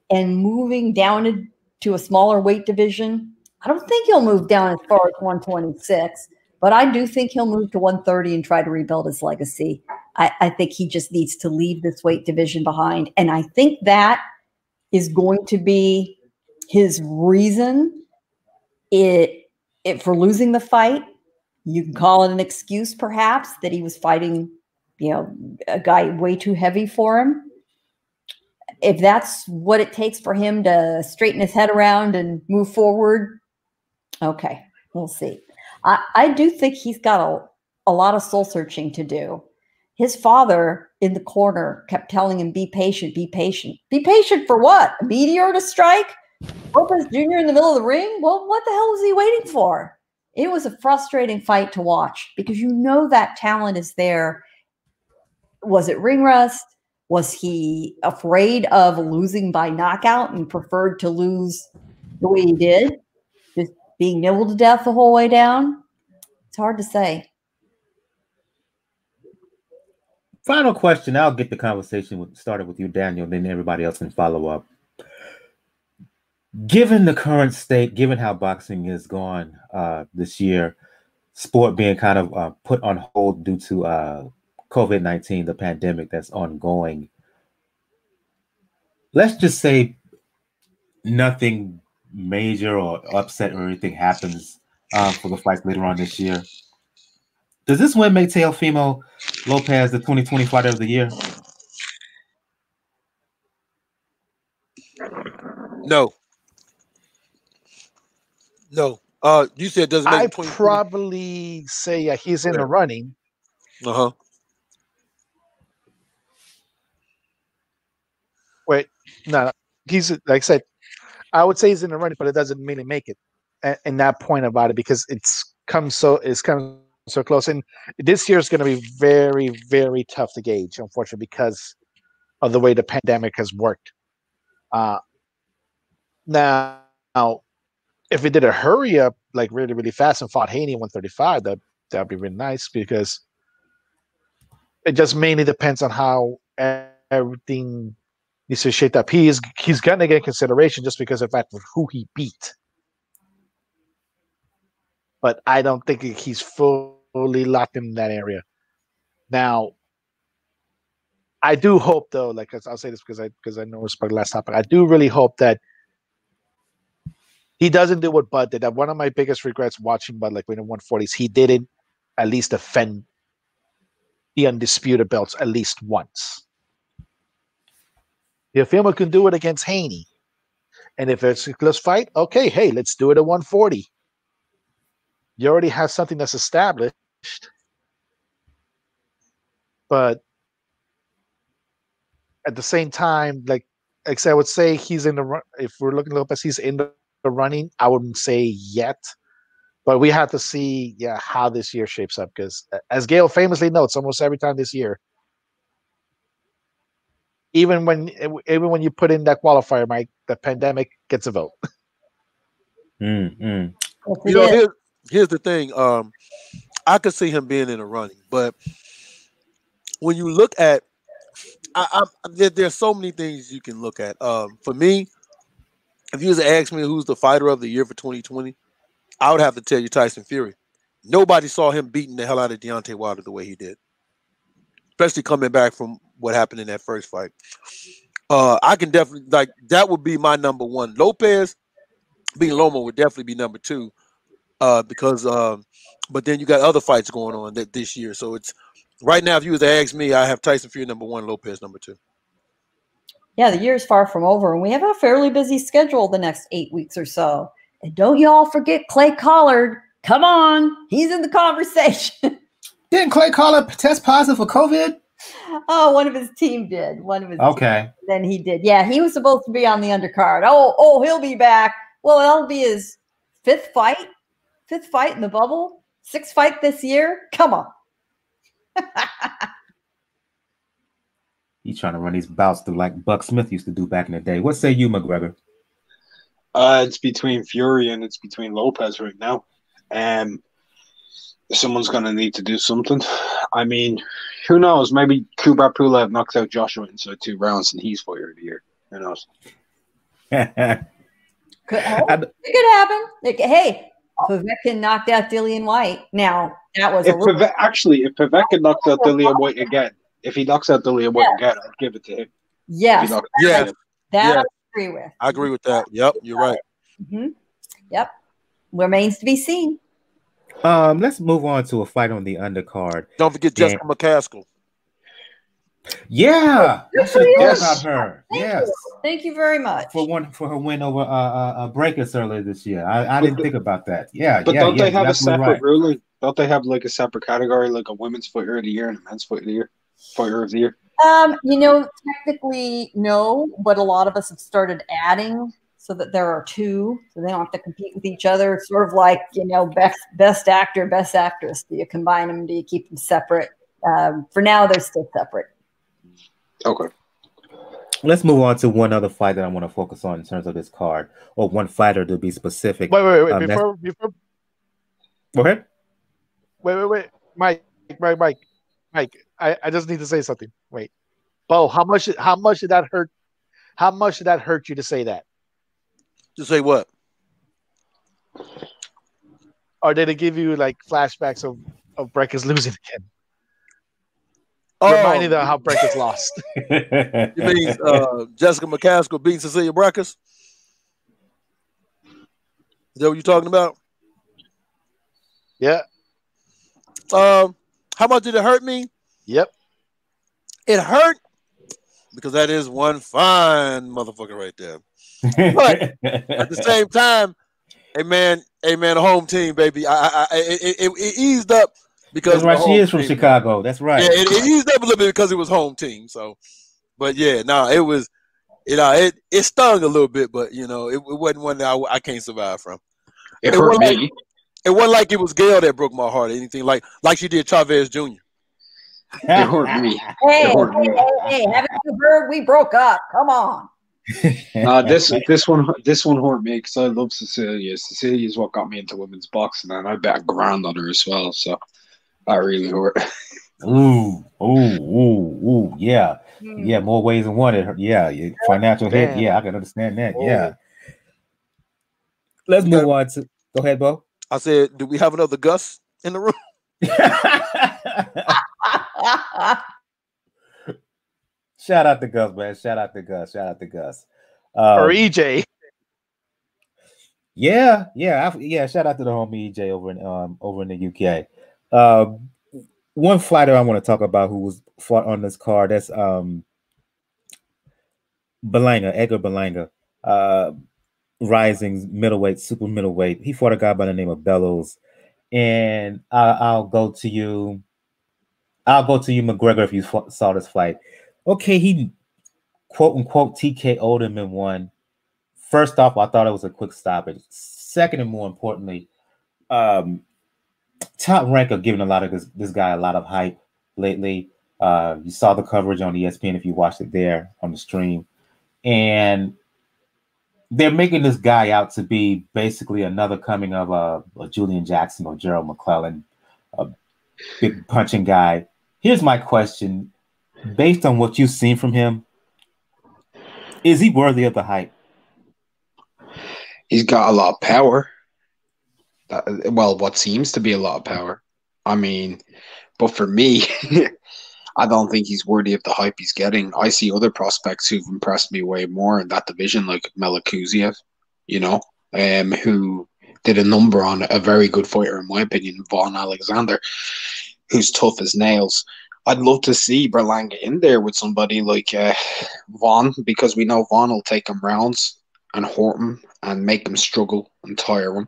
and moving down to, to a smaller weight division. I don't think he'll move down as far as 126, but I do think he'll move to 130 and try to rebuild his legacy. I, I think he just needs to leave this weight division behind. And I think that is going to be his reason it, it for losing the fight. You can call it an excuse, perhaps, that he was fighting you know, a guy way too heavy for him. If that's what it takes for him to straighten his head around and move forward, okay, we'll see. I, I do think he's got a, a lot of soul searching to do. His father in the corner kept telling him, be patient, be patient. Be patient for what? A meteor to strike? Lopez Jr. in the middle of the ring? Well, what the hell was he waiting for? It was a frustrating fight to watch because you know that talent is there was it ring rust? Was he afraid of losing by knockout and preferred to lose the way he did? Just being nibbled to death the whole way down? It's hard to say. Final question. I'll get the conversation with, started with you, Daniel, then everybody else can follow up. Given the current state, given how boxing is gone uh, this year, sport being kind of uh, put on hold due to uh, COVID 19, the pandemic that's ongoing, let's just say nothing major or upset or anything happens uh, for the fights later on this year. Does this win make Teofimo Lopez the 2020 fighter of the year? No. No. Uh you said it doesn't make I it 20 probably say yeah, he's in the running. uh-huh. Wait, no, he's like I said, I would say he's in the running, but it doesn't mean he make it. And, and that point about it because it's come so it's come so close, and this year is going to be very very tough to gauge, unfortunately, because of the way the pandemic has worked. Uh, now, now, if we did a hurry up like really really fast and fought Haney 135, that that'd be really nice because it just mainly depends on how everything needs to shake up. He is he's gonna get consideration just because of fact of who he beat. But I don't think he's fully locked in that area. Now, I do hope though, like I'll say this because I because I know it's my last topic. I do really hope that he doesn't do what Bud did. That one of my biggest regrets watching Bud like winning 140s, he didn't at least defend the undisputed belts at least once. If Teofimo can do it against Haney, and if it's a close fight, okay, hey, let's do it at 140. You already have something that's established, but at the same time, like, like I would say he's in the. If we're looking at Lopez, he's in the running. I wouldn't say yet, but we have to see, yeah, how this year shapes up. Because as Gail famously notes, almost every time this year, even when even when you put in that qualifier, Mike, the pandemic gets a vote. Mm-hmm. You know, here's, here's the thing. Um, I could see him being in a running, but when you look at, I, I there, there's so many things you can look at. Um, for me, if you was to ask me who's the fighter of the year for 2020, I would have to tell you Tyson Fury. Nobody saw him beating the hell out of Deontay Wilder the way he did, especially coming back from what happened in that first fight. Uh, I can definitely like that would be my number one. Lopez being Loma would definitely be number two, uh, because um, but then you got other fights going on that this year. So it's right now. If you was to ask me, I have Tyson Fury number one, Lopez number two. Yeah, the year is far from over, and we have a fairly busy schedule the next eight weeks or so. And don't y'all forget Clay Collard. Come on, he's in the conversation. Didn't Clay Collard test positive for COVID? Oh, one of his team did. One of his okay. then he did. Yeah, he was supposed to be on the undercard. Oh, oh, he'll be back. Well, that'll be his fifth fight, fifth fight in the bubble, sixth fight this year. Come on. He's trying to run these bouts through like Buck Smith used to do back in the day. What say you, McGregor? Uh, it's between Fury and it's between Lopez right now. Um, someone's going to need to do something. I mean, who knows? Maybe Kubrat Pulev knocks out Joshua inside two rounds and he's fighter of the year. Who knows? could, oh, it could happen. It, hey, Povetkin knocked out Dillian Whyte. Now that was if Pave- actually if Povetkin knocked out Dillian Whyte again, if he knocks out Dillian Whyte yeah. again, I'd give it to him. Yes, yeah, that yeah. I agree with. I agree with that. Yep, you're right. Mm-hmm. Yep, remains to be seen. Um, let's move on to a fight on the undercard. Don't forget Jessica McCaskill. Yeah, yes. about her. Thank yes, you. thank you very much for one for her win over uh, uh, uh Braekhus earlier this year. I, I didn't the, think about that. Yeah, but yeah, don't yeah, they have a separate right. ruling? Don't they have like a separate category, like a women's fighter of the year and a men's fighter of the year? Fighter of the year. Um, you know, technically no, but a lot of us have started adding so that there are two, so they don't have to compete with each other. It's sort of like you know, best best actor, best actress. Do you combine them? Do you keep them separate? Um, for now, they're still separate. Okay. Let's move on to one other fight that I want to focus on in terms of this card, or one fighter to be specific. Wait, wait, wait. Um, before, before, go ahead. Wait, wait, wait, Mike, Mike, Mike, Mike. I, I just need to say something. Wait, Bo, how much? How much did that hurt? How much did that hurt you to say that? To say what? Or did it give you like flashbacks of of Braekhus losing again? Oh, Reminding them how Braekhus lost. you mean uh, Jessica McCaskill beating Cecilia Braekhus? Is that what you're talking about? Yeah. Um, how much did it hurt me? Yep. It hurt because that is one fine motherfucker right there. But at the same time, hey man, hey man, a home team, baby. I, I, I it, it, it eased up because That's right. She is from team. Chicago. That's right. Yeah, it, it, eased up a little bit because it was home team. So, but yeah, no, it was, you know, it it stung a little bit, but you know, it, it wasn't one that I, I can't survive from. It, hurt me. Like, it wasn't like it was Gail that broke my heart or anything like like she did Chavez Jr. It hurt me. Hey, it hurt hey, me. hey, hey, haven't you heard we broke up? Come on. uh, this this one this one hurt me because I love Cecilia. Cecilia is what got me into women's boxing, and I bet a grand on her as well. So I really hurt. ooh, ooh, ooh, ooh, yeah. Yeah, more ways than one. It, yeah, yeah, financial hit. Yeah, I can understand that. Oh. Yeah. Let's move on to. Go ahead, Bo. I said, do we have another Gus in the room? Shout out to Gus, man. Shout out to Gus. Shout out to Gus. Um, or EJ. Yeah, yeah, I, yeah. Shout out to the homie EJ over in um over in the UK. Um, one fighter I want to talk about who was fought on this card. That's um Berlanga, Edgar Berlanga, uh, rising middleweight, super middleweight. He fought a guy by the name of Bellows, and I, I'll go to you. I'll go to you, McGregor, if you saw this fight. Okay, he quote unquote TKO'd him in one. First off, I thought it was a quick stoppage. Second, and more importantly, um, Top Rank are giving a lot of this, this guy a lot of hype lately. Uh, you saw the coverage on ESPN if you watched it there on the stream, and they're making this guy out to be basically another coming of a, a Julian Jackson or Gerald McClellan, a big punching guy. Here's my question: based on what you've seen from him, is he worthy of the hype? He's got a lot of power. Uh, well, what seems to be a lot of power. I mean, but for me, I don't think he's worthy of the hype he's getting. I see other prospects who've impressed me way more in that division, like Melikuziev, you know, um, who did a number on a very good fighter, in my opinion, Vaughn Alexander, who's tough as nails. I'd love to see Berlanga in there with somebody like uh, Vaughn because we know Vaughn will take him rounds and hurt him and make him struggle and tire him.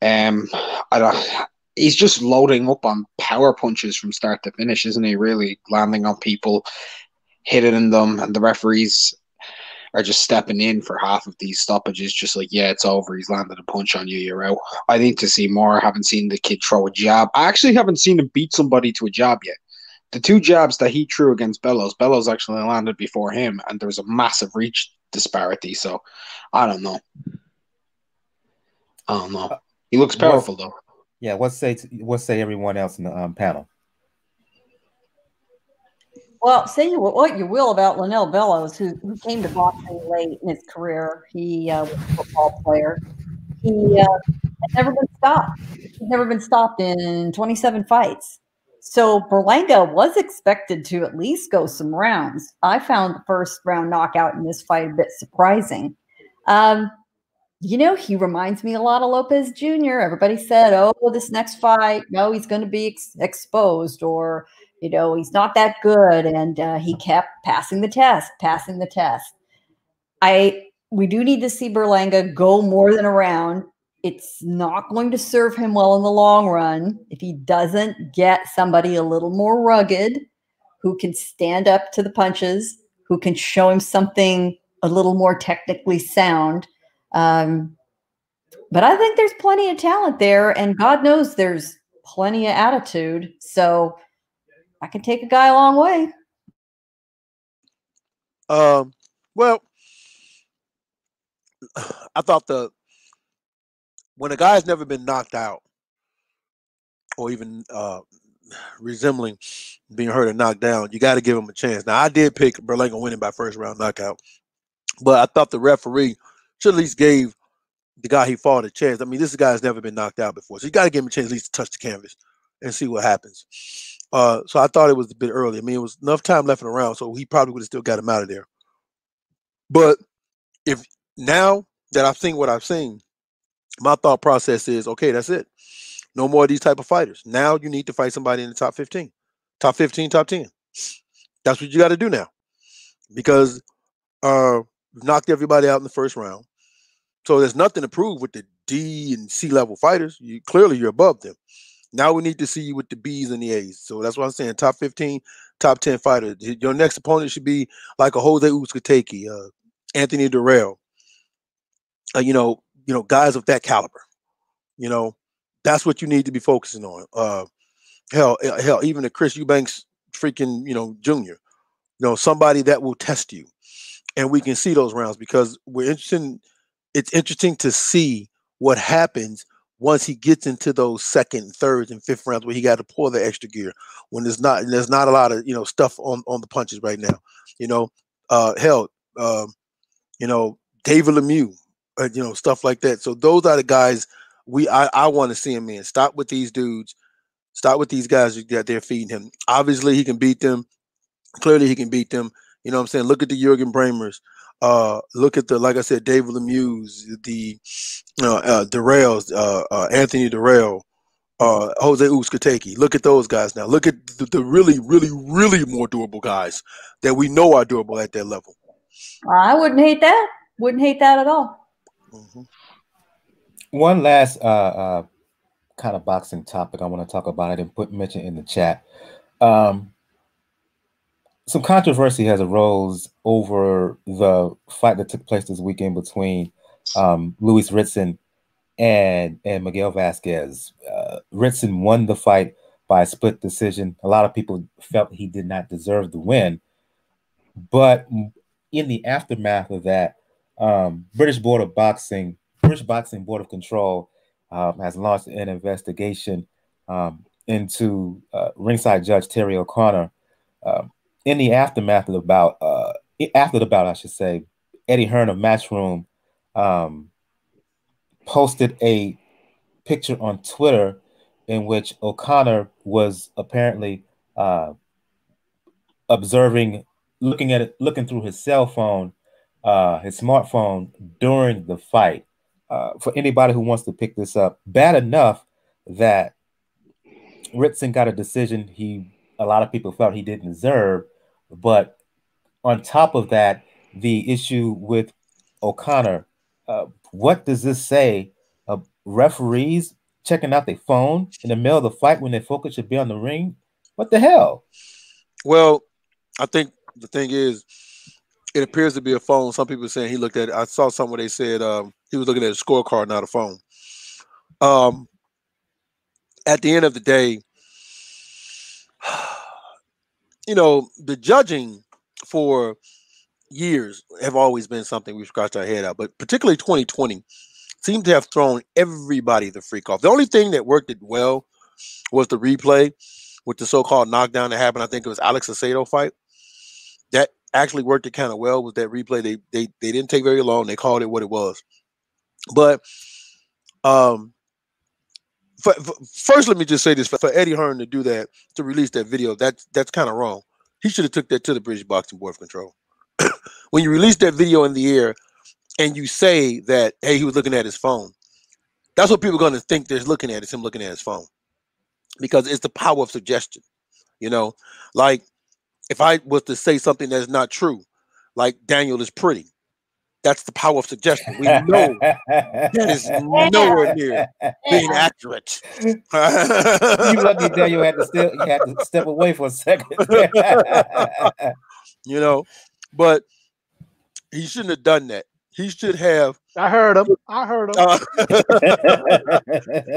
Um, I don't, he's just loading up on power punches from start to finish, isn't he? Really landing on people, hitting them, and the referees are just stepping in for half of these stoppages. Just like, yeah, it's over. He's landed a punch on you. You're out. I need to see more. I haven't seen the kid throw a jab. I actually haven't seen him beat somebody to a jab yet. The two jabs that he threw against Bellows, Bellows actually landed before him, and there was a massive reach disparity. So, I don't know. I don't know. He looks powerful though. Yeah, what say what say everyone else in the um, panel? Well, say what you will about Lanell Bellows, who, who came to boxing late in his career. He uh, was a football player. He uh, had never been stopped. He's never been stopped in 27 fights. So Berlanga was expected to at least go some rounds. I found the first round knockout in this fight a bit surprising. Um, you know, he reminds me a lot of Lopez Jr. Everybody said, oh, this next fight, no, he's going to be ex- exposed or you know he's not that good and uh, he kept passing the test passing the test. I we do need to see berlanga go more than a round it's not going to serve him well in the long run. If he doesn't get somebody a little more rugged who can stand up to the punches who can show him something a little more technically sound um, but i think there's plenty of talent there and god knows there's plenty of attitude. So I can take a guy a long way. Um, well, I thought the when a guy's never been knocked out or even uh, resembling being hurt or knocked down, you got to give him a chance. Now, I did pick Berlanga winning by first round knockout, but I thought the referee should at least gave the guy he fought a chance. I mean, this guy's never been knocked out before, so you got to give him a chance at least to touch the canvas and see what happens. Uh, so I thought it was a bit early. I mean, it was enough time left in the round, so he probably would have still got him out of there. But if now that I've seen what I've seen, my thought process is okay, that's it. No more of these type of fighters. Now you need to fight somebody in the top 15, top 15, top 10. That's what you got to do now because uh, knocked everybody out in the first round. So there's nothing to prove with the D and C level fighters. You clearly you're above them. Now we need to see you with the B's and the A's. So that's what I'm saying. Top 15, top 10 fighter. Your next opponent should be like a Jose Uzcategui, uh, Anthony Dirrell. Uh, you know, you know, guys of that caliber. You know, that's what you need to be focusing on. Uh, hell, eh, hell, even a Chris Eubanks, freaking, you know, Junior. You know, somebody that will test you, and we can see those rounds because we're interested. In, it's interesting to see what happens once he gets into those second, thirds, and fifth rounds where he got to pull the extra gear when there's not there's not a lot of you know stuff on on the punches right now. You know, uh, hell, um, you know, David Lemieux, uh, you know, stuff like that. So those are the guys we I, I want to see him in. Stop with these dudes. Stop with these guys that they're feeding him. Obviously, he can beat them. Clearly, he can beat them. You know what I'm saying? Look at the Jurgen Brähmers. Uh, look at the like I said, David Lemieux, the uh, uh, Dirrell's, uh, uh, Anthony Dirrell, uh, Jose Uzcategui. Look at those guys now. Look at the, the, really, really, really more durable guys that we know are durable at that level. I wouldn't hate that. Wouldn't hate that at all. Mm-hmm. One last uh, uh, kind of boxing topic I want to talk about. I didn't put mention in the chat. Um, some controversy has arose over the fight that took place this weekend between um, Lewis Ritson and and Miguel Vasquez. Uh, Ritson won the fight by a split decision. A lot of people felt he did not deserve the win, but in the aftermath of that, um, British Board of Boxing, British Boxing Board of Control, um, has launched an investigation um, into uh, ringside judge Terry O'Connor. Um, in the aftermath of the bout, uh, after the bout, I should say, Eddie Hearn of Matchroom um, posted a picture on Twitter in which O'Connor was apparently uh, observing, looking at it, looking through his cell phone, uh, his smartphone during the fight. Uh, for anybody who wants to pick this up, bad enough that Ritson got a decision he a lot of people felt he didn't deserve, but on top of that, the issue with O'Connor, uh, what does this say? Uh, referees checking out their phone in the middle of the fight when their focus should be on the ring? What the hell? Well, I think the thing is, it appears to be a phone. Some people saying he looked at it. I saw somewhere they said um, he was looking at a scorecard, not a phone. Um, at the end of the day, you know, the judging for years have always been something we've scratched our head out, but particularly 2020 seemed to have thrown everybody the freak off. The only thing that worked it well was the replay with the so-called knockdown that happened. I think it was Alex Acedo fight. That actually worked it kind of well with that replay. They they they didn't take very long. They called it what it was. But um for, for, first, let me just say this: for, for, Eddie Hearn to do that, to release that video, that's that's kind of wrong. He should have took that to the British Boxing Board of Control. when you release that video in the air, and you say that, hey, he was looking at his phone, that's what people are going to think they're looking at is him looking at his phone, because it's the power of suggestion. You know, like if I was to say something that's not true, like Daniel is pretty, that's the power of suggestion. We know that is nowhere near being accurate. you lucky that you had to still you had to step away for a second. you know, but he shouldn't have done that. He should have. I heard him. I heard him. Uh,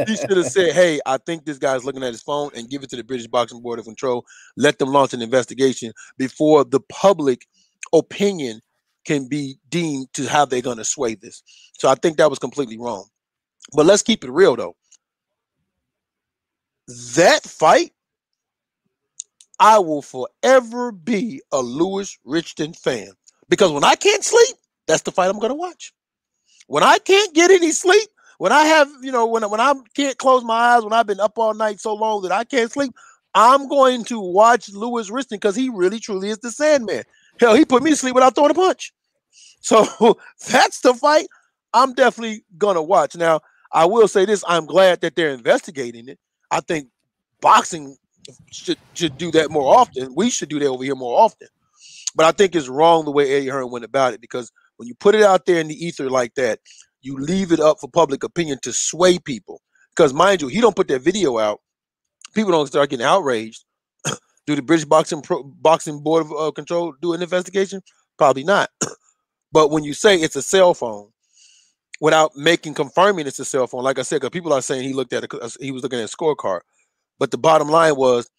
he should have said, "Hey, I think this guy's looking at his phone, and give it to the British Boxing Board of Control. Let them launch an investigation before the public opinion can be deemed to how they're going to sway this. So I think that was completely wrong. But let's keep it real though. That fight, I will forever be a Lewis Ritson fan because when I can't sleep, that's the fight I'm going to watch. When I can't get any sleep, when I have, you know, when when I can't close my eyes, when I've been up all night so long that I can't sleep, I'm going to watch Lewis Ritson because he really truly is the Sandman. Hell, he put me to sleep without throwing a punch. So that's the fight I'm definitely gonna watch. Now, I will say this: I'm glad that they're investigating it. I think boxing should should do that more often. We should do that over here more often. But I think it's wrong the way Eddie Hearn went about it because when you put it out there in the ether like that, you leave it up for public opinion to sway people. Because mind you, he don't put that video out, people don't start getting outraged. Do the British Boxing Pro, Boxing Board of uh, Control do an investigation? Probably not. But when you say it's a cell phone, without making confirming it's a cell phone, like I said, because people are saying he looked at a, he was looking at a scorecard. But the bottom line was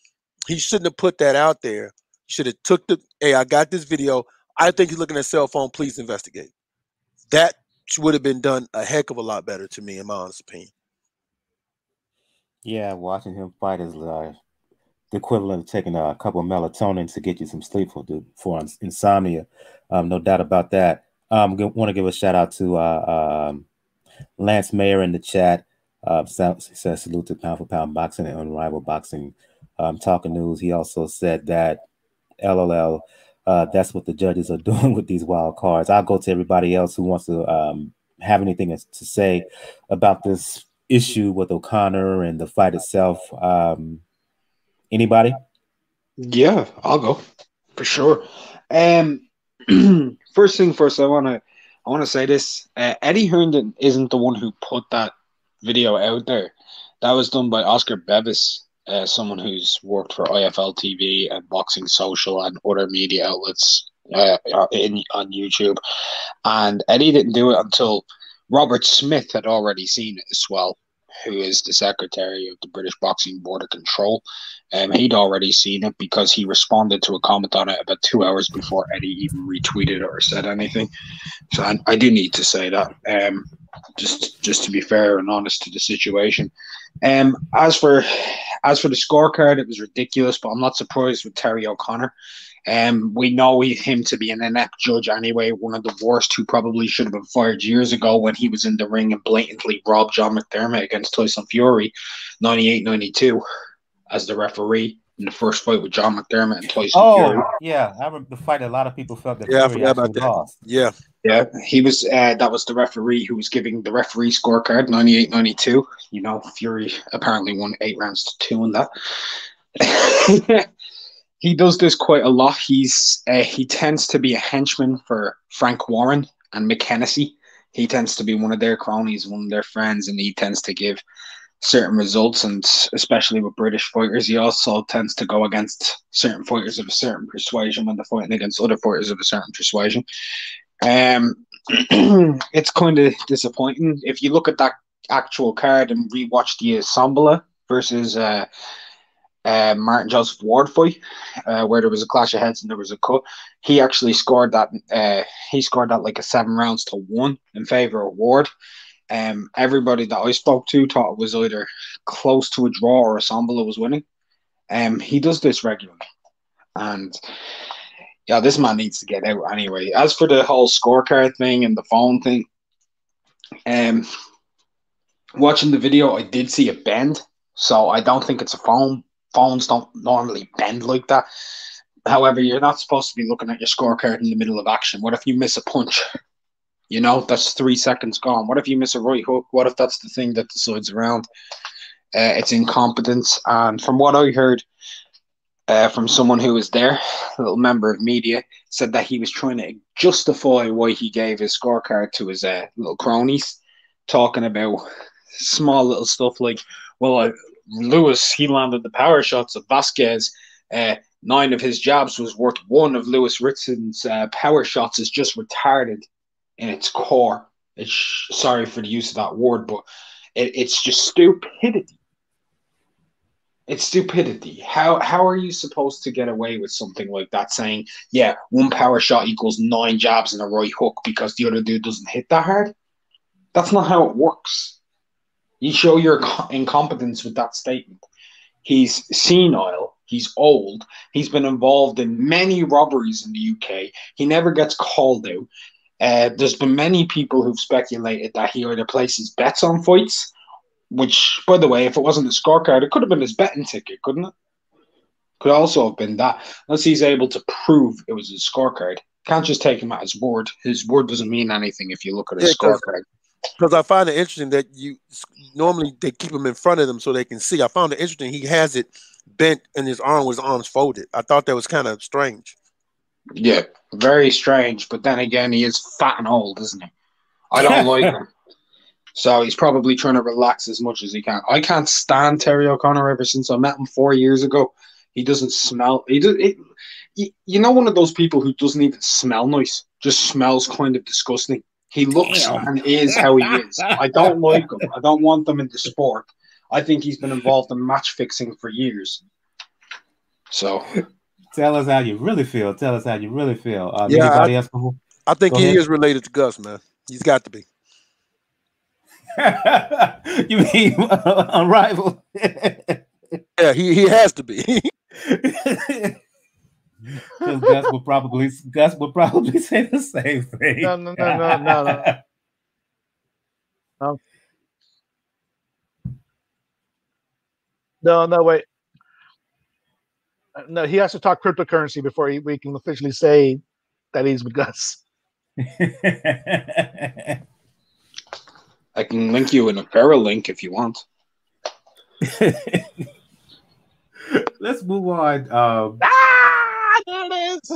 he shouldn't have put that out there. Should have took the hey, I got this video. I think he's looking at cell phone. Please investigate. That would have been done a heck of a lot better to me, in my honest opinion. Yeah, watching him fight is uh, the equivalent of taking a couple of melatonin to get you some sleep for for insomnia. Um, no doubt about that. Um, want to give a shout out to uh, um, Lance Mayer in the chat. Uh, says salute to pound for pound boxing and unrivaled boxing. Um, talking news. He also said that LLL. Uh, that's what the judges are doing with these wild cards. I'll go to everybody else who wants to um, have anything to say about this issue with O'Connor and the fight itself. Um, anybody? Yeah, I'll go for sure. Um, first thing first, I want to I want to say this: uh, Eddie Herndon isn't the one who put that video out there. That was done by Oscar Bevis, uh, someone who's worked for IFL TV and Boxing Social and other media outlets uh, in on YouTube. And Eddie didn't do it until Robert Smith had already seen it as well, who is the secretary of the British Boxing Board of Control. Um, he'd already seen it because he responded to a comment on it about two hours before Eddie even retweeted or said anything. So I, I do need to say that, um, just just to be fair and honest to the situation. Um, as for as for the scorecard, it was ridiculous, but I'm not surprised with Terry O'Connor. Um, we know him to be an inept judge anyway, one of the worst who probably should have been fired years ago when he was in the ring and blatantly robbed John McDermott against Tyson Fury 98 92 as the referee in the first fight with John McDermott and Tyson oh, Fury. yeah, I remember the fight. A lot of people felt that. Yeah, I Fury forgot about that. lost. Yeah. Yeah, he was. Uh, that was the referee who was giving the referee scorecard 98-92. You know, Fury apparently won eight rounds to two in that. he does this quite a lot. He's uh, he tends to be a henchman for Frank Warren and Mick Hennessy. He tends to be one of their cronies, one of their friends, and he tends to give certain results. And especially with British fighters, he also tends to go against certain fighters of a certain persuasion when they're fighting against other fighters of a certain persuasion. Um, it's kind of disappointing if you look at that actual card and rewatch the Asambla versus uh, uh, Martin Joseph Ward fight, uh, where there was a clash of heads and there was a cut. He actually scored that. Uh, he scored that like a seven rounds to one in favor of Ward. Um, everybody that I spoke to thought it was either close to a draw or a Asambla was winning. Um, he does this regularly, and yeah, this man needs to get out anyway. As for the whole scorecard thing and the phone thing, um, watching the video, I did see a bend, so I don't think it's a phone. Phones don't normally bend like that. However, you're not supposed to be looking at your scorecard in the middle of action. What if you miss a punch? You know, that's three seconds gone. What if you miss a right hook? What if that's the thing that decides around? Uh, it's incompetence. And from what I heard, uh, from someone who was there, a little member of media, said that he was trying to justify why he gave his scorecard to his uh, little cronies, talking about small little stuff like, well, uh, Lewis, he landed the power shots of Vasquez. Uh, nine of his jabs was worth one of Lewis Ritson's uh, power shots is just retarded in its core. It's sorry for the use of that word, but it, it's just stupidity. It's stupidity. How how are you supposed to get away with something like that? Saying, yeah, one power shot equals nine jabs and a right hook because the other dude doesn't hit that hard. That's not how it works. You show your incompetence with that statement. He's senile. He's old. He's been involved in many robberies in the UK. He never gets called out. Uh, there's been many people who've speculated that he either places bets on fights which, by the way, if it wasn't the scorecard, it could have been his betting ticket, couldn't it? Could also have been that. Unless he's able to prove it was his scorecard. Can't just take him at his word. His word doesn't mean anything if you look at his Yeah, scorecard. Because I find it interesting that you normally they keep him in front of them so they can see. I found it interesting. He has it bent and his arm was arms folded. I thought that was kind of strange. Yeah, very strange. But then again, he is fat and old, isn't he? I don't like him. So he's probably trying to relax as much as he can. I can't stand Terry O'Connor ever since I met him four years ago. He doesn't smell. He does. It, you, you know, one of those people who doesn't even smell nice, just smells kind of disgusting. He looks Damn. and is how he is. I don't like him. I don't want them in the sport. I think he's been involved in match fixing for years. So Tell us how you really feel. Tell us how you really feel. Um, Yeah, anybody else? who- I think he ahead. is related to Gus, man. He's got to be. you mean uh, unrivaled? Yeah, he, he has to be. Because Gus would probably Gus would probably say the same thing. No, no, no, no, no, no. No, no, wait. No, he has to talk cryptocurrency before he, we can officially say that he's with Gus. I can link you in a Paralink if you want. Let's move on. Um, Ah, there it is.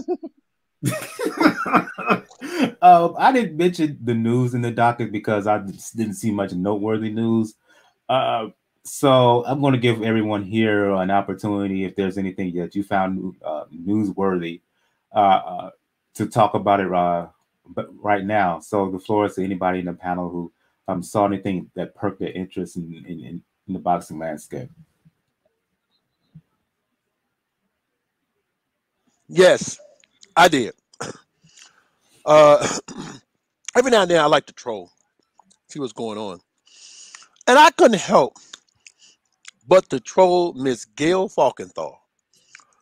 um, I didn't mention the news in the docket because I didn't see much noteworthy news. Uh, so I'm going to give everyone here an opportunity if there's anything that you found uh, newsworthy uh, uh, to talk about it uh, right now. So the floor is to anybody in the panel who um, saw anything that perked their interest in, in, in, in the boxing landscape. Yes, I did. Uh, every now and then I like to troll, see what's going on. And I couldn't help but to troll Miss Gayle Falkenthal.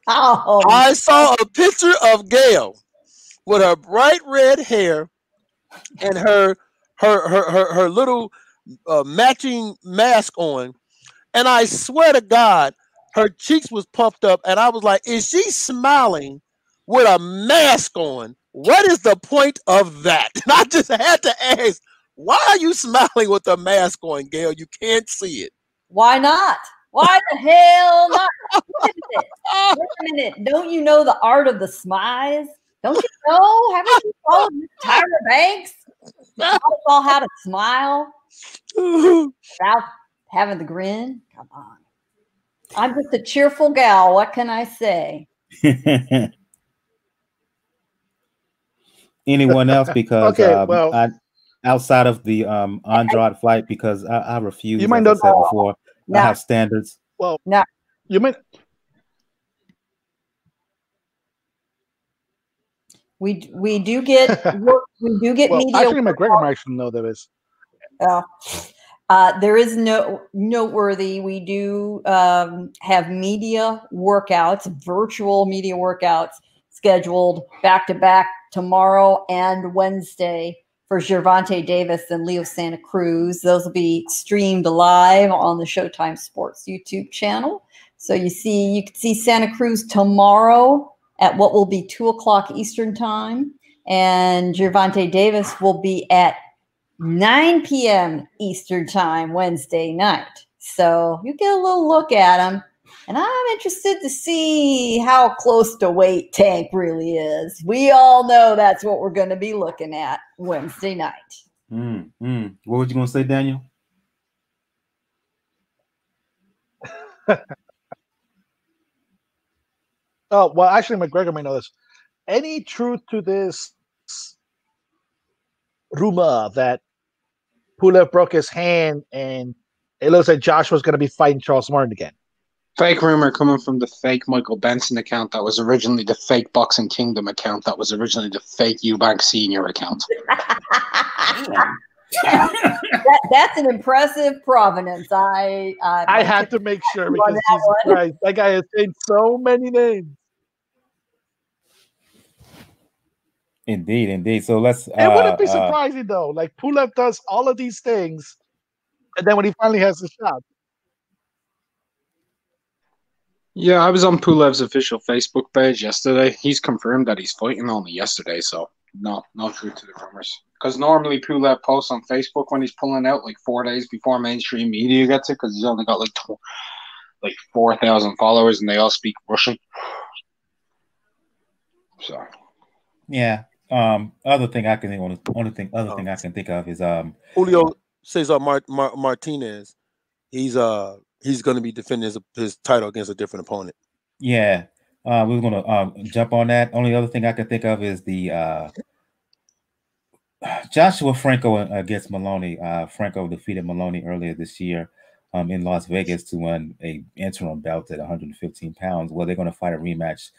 Oh, I saw a picture of Gayle with her bright red hair and her her her her, her little uh, matching mask on, and I swear to God, her cheeks was puffed up, and I was like, "Is she smiling with a mask on? What is the point of that?" And I just had to ask, "Why are you smiling with a mask on, Gayle? You can't see it." Why not? Why the hell not? Wait a minute. Wait a minute. Don't you know the art of the smize? Don't you know? Haven't you followed Miss Tyra Banks? Taught us all how to smile without having the grin. Come on. I'm just a cheerful gal. What can I say? Anyone else? Because Okay, um, well- I, outside of the um, Andrade flight, because I, I refuse. You might as not- I said before. No. I have standards. Well, No. you might. We we do get we do get Well, media. actually, McGregor might actually know this. Uh, uh, there is no noteworthy. We do um, have media workouts, virtual media workouts scheduled back to back tomorrow and Wednesday for Gervonta Davis and Leo Santa Cruz. Those will be streamed live on the Showtime Sports YouTube channel. So you see, you can see Santa Cruz tomorrow at what will be two o'clock Eastern time, and Gervonta Davis will be at 9 p.m. Eastern Time Wednesday night. So you get a little look at them. And I'm interested to see how close to weight Tank really is. We all know that's what we're going to be looking at Wednesday night. Mm, mm. What were you going to say, Daniel? Oh well, actually, McGregor may know this. Any truth to this rumor that Pulev broke his hand and it looks like Josh was going to be fighting Charles Martin again? Fake rumor coming from the fake Michael Benson account that was originally the fake Boxing Kingdom account that was originally the fake Eubank Senior account. that, that's an impressive provenance. I I, I had to make sure because that Jesus one. Christ, that guy has changed so many names. Indeed, indeed. So let's. It wouldn't be uh, uh, surprising though. Like Pulev does all of these things, and then when he finally has the shot, Yeah, I was on Pulev's official Facebook page yesterday. He's confirmed that he's fighting only yesterday, so no, no truth to the rumors. Because normally Pulev posts on Facebook when he's pulling out like four days before mainstream media gets it, because he's only got like tw- like four thousand followers and they all speak Russian. So yeah. Um. Other thing I can think. Only, only thing. Other thing I can think of is um. Julio Cesar Mar- Mar- Martinez, he's uh he's going to be defending his, his title against a different opponent. Yeah. Uh, we are gonna um jump on that. Only other thing I can think of is the uh Joshua Franco against Moloney. Uh, Franco defeated Moloney earlier this year um, in Las Vegas to win a interim belt at 115 pounds. Well, they're going to fight a rematch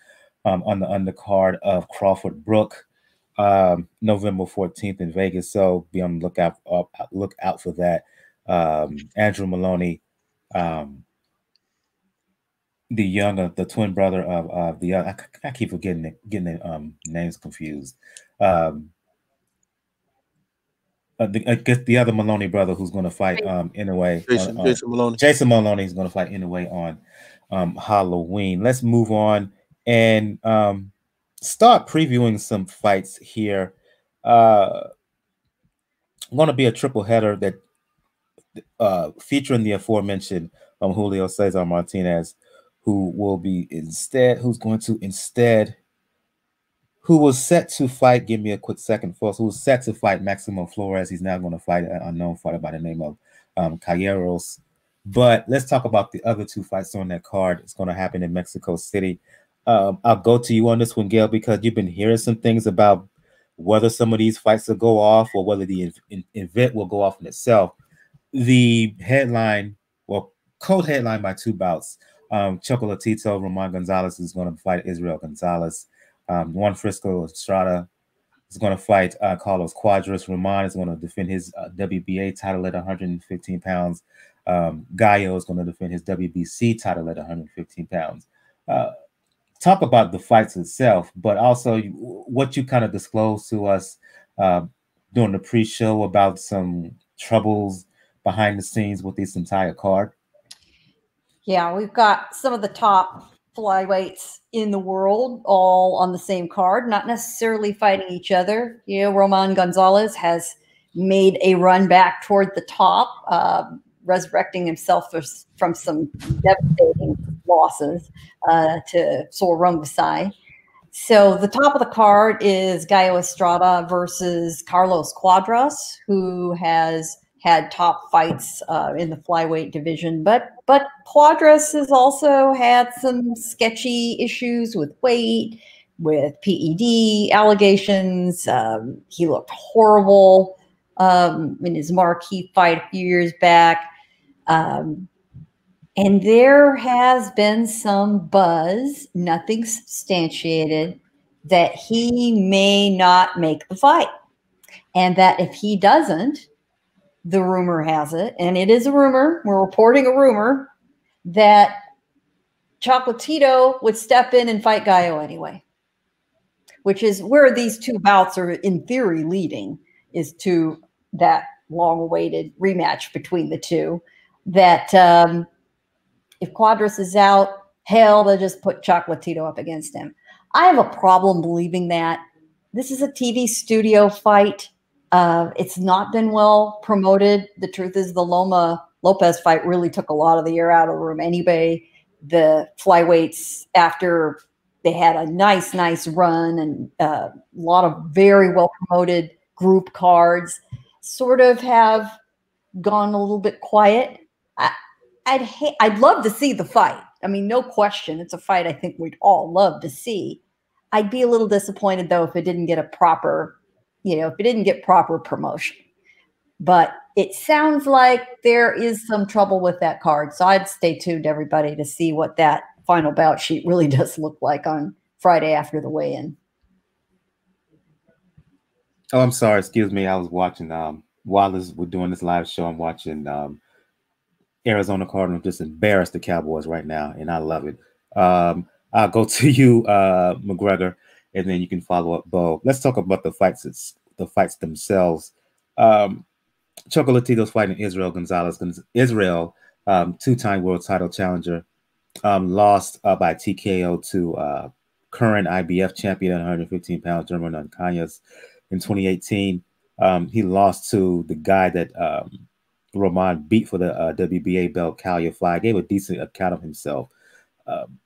um, on the undercard of Crawford Brook um, November 14th in Vegas. So be on the lookout up, look out for that. um, Andrew Moloney, um, the younger, the twin brother of, of the I, I keep forgetting it, getting the um, names confused. Um, uh, the, I guess the other Moloney brother who's going to fight um Inoue. Jason, on, Jason Moloney. Jason Moloney is going to fight Inoue on um, Halloween. Let's move on and um, start previewing some fights here. Uh, going to be a triple header that uh, featuring the aforementioned um, Julio Cesar Martinez, who will be instead, who's going to instead, who was set to fight. Give me a quick second, folks. Who was set to fight Maximo Flores? He's now going to fight an unknown fighter by the name of um, Calleros. But let's talk about the other two fights on that card. It's going to happen in Mexico City. Um, I'll go to you on this one, Gayle, because you've been hearing some things about whether some of these fights will go off or whether the event will go off in itself. The headline, well, cold headline by two bouts. Um, Chocolatito, Roman Gonzalez is going to fight Israel Gonzalez. Um, Juan Frisco Estrada is going to fight uh, Carlos Cuadras. Ramon is going to defend his uh, WBA title at 115 pounds. Um, Gallo is going to defend his WBC title at 115 pounds. Uh, talk about the fights itself, but also what you kind of disclosed to us uh, during the pre-show about some troubles behind the scenes with this entire card. Yeah, we've got some of the top flyweights in the world all on the same card, not necessarily fighting each other. You know, Roman Gonzalez has made a run back toward the top. Uh, resurrecting himself from some devastating losses uh, to Sor Rungvisai. So the top of the card is Gallo Estrada versus Carlos Cuadras, who has had top fights uh, in the flyweight division, but but Cuadras has also had some sketchy issues with weight, with PED allegations. Um, he looked horrible um, in his marquee fight a few years back. Um, and there has been some buzz, nothing substantiated, that he may not make the fight. And that if he doesn't, the rumor has it, and it is a rumor, we're reporting a rumor, that Chocolatito would step in and fight Gallo anyway, which is where these two bouts are, in theory, leading, is to that long awaited rematch between the two that um, if Cuadras is out, hell, they'll just put Chocolatito up against him. I have a problem believing that. This is a TV studio fight. Uh, it's not been well promoted. The truth is, the Loma Lopez fight really took a lot of the air out of the room anyway. The flyweights, after they had a nice, nice run and uh, a lot of very well promoted group cards, sort of have gone a little bit quiet. I, I'd ha- I'd love to see the fight. I mean, no question, it's a fight I think we'd all love to see. I'd be a little disappointed though if it didn't get a proper, you know, if it didn't get proper promotion. But it sounds like there is some trouble with that card. So I'd stay tuned, everybody, to see what that final bout sheet really does look like on Friday after the weigh-in. Oh, I'm sorry. Excuse me. I was watching um while we're doing this live show. I'm watching um Arizona Cardinals just embarrass the Cowboys right now, and I love it. Um, I'll go to you, uh, McGregor, and then you can follow up, Bo. Let's talk about the fights. It's the fights themselves. Um, Chocolatito's fighting Israel Gonzalez. Israel, um, two-time world title challenger, um, lost uh, by TKO to uh, current IBF champion at 115 pounds, Jerwin Ancajas, in 2018. Um, he lost to the guy that um, Roman beat for the uh, WBA belt, Kal Yafai. gave a decent account of himself. Um,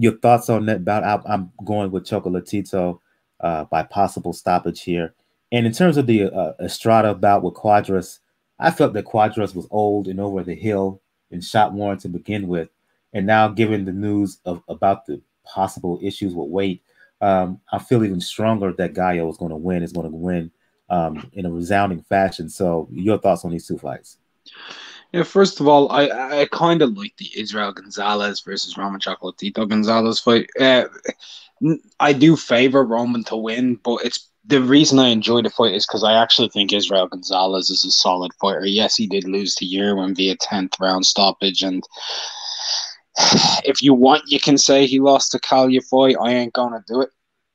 your thoughts on that bout? I, am going with Chocolatito uh, by possible stoppage here. And in terms of the uh, Estrada bout with Cuadras, I felt that Cuadras was old and over the hill and shot Warren to begin with. And now, given the news of about the possible issues with weight, um, I feel even stronger that Gallo is going to win. Is going to win um, in a resounding fashion. So, your thoughts on these two fights? Yeah, first of all, I, I kind of like the Israel Gonzalez versus Roman Chocolatito Gonzalez fight. Uh, I do favor Roman to win, but it's the reason I enjoy the fight is because I actually think Israel Gonzalez is a solid fighter. Yes, he did lose to Yerwin via tenth round stoppage, and if you want, you can say he lost to Kal Yafai. I ain't gonna do it.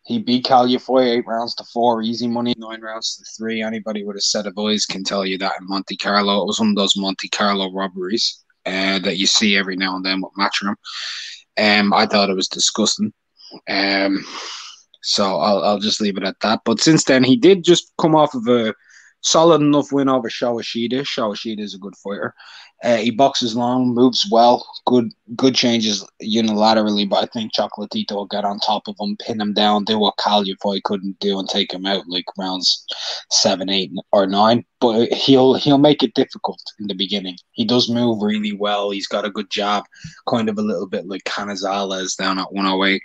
He beat Kal Yafai eight rounds to four, easy money, nine rounds to three. Anybody with a set of eyes can tell you that in Monte Carlo. It was one of those Monte Carlo robberies uh, that you see every now and then with Matchroom. Um, I thought it was disgusting. Um, so I'll, I'll just leave it at that. But since then, he did just come off of a solid enough win over Shawashida. Shawashida is a good fighter. Uh, he boxes long, moves well, good good changes unilaterally, but I think Chocolatito will get on top of him, pin him down, do what Kal Yafai couldn't do, and take him out like rounds seven, eight, or nine. But he'll he'll make it difficult in the beginning. He does move really well. He's got a good jab, kind of a little bit like Canizales down at 108.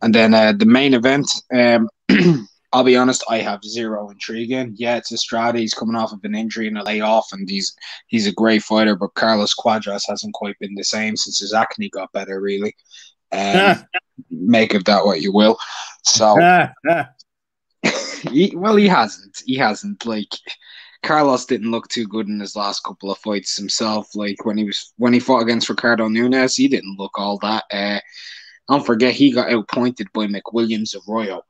And then uh, the main event. Um, I'll be honest, I have zero intrigue in. Yeah, it's Estrada. He's coming off of an injury and a layoff, and he's he's a great fighter. But Carlos Cuadras hasn't quite been the same since his acne got better, really. Um, make of that what you will. So, he, well, he hasn't. He hasn't. Like Carlos didn't look too good in his last couple of fights himself. Like when he was when he fought against Ricardo Nunes, he didn't look all that. Uh, don't forget he got outpointed by McWilliams Arroyo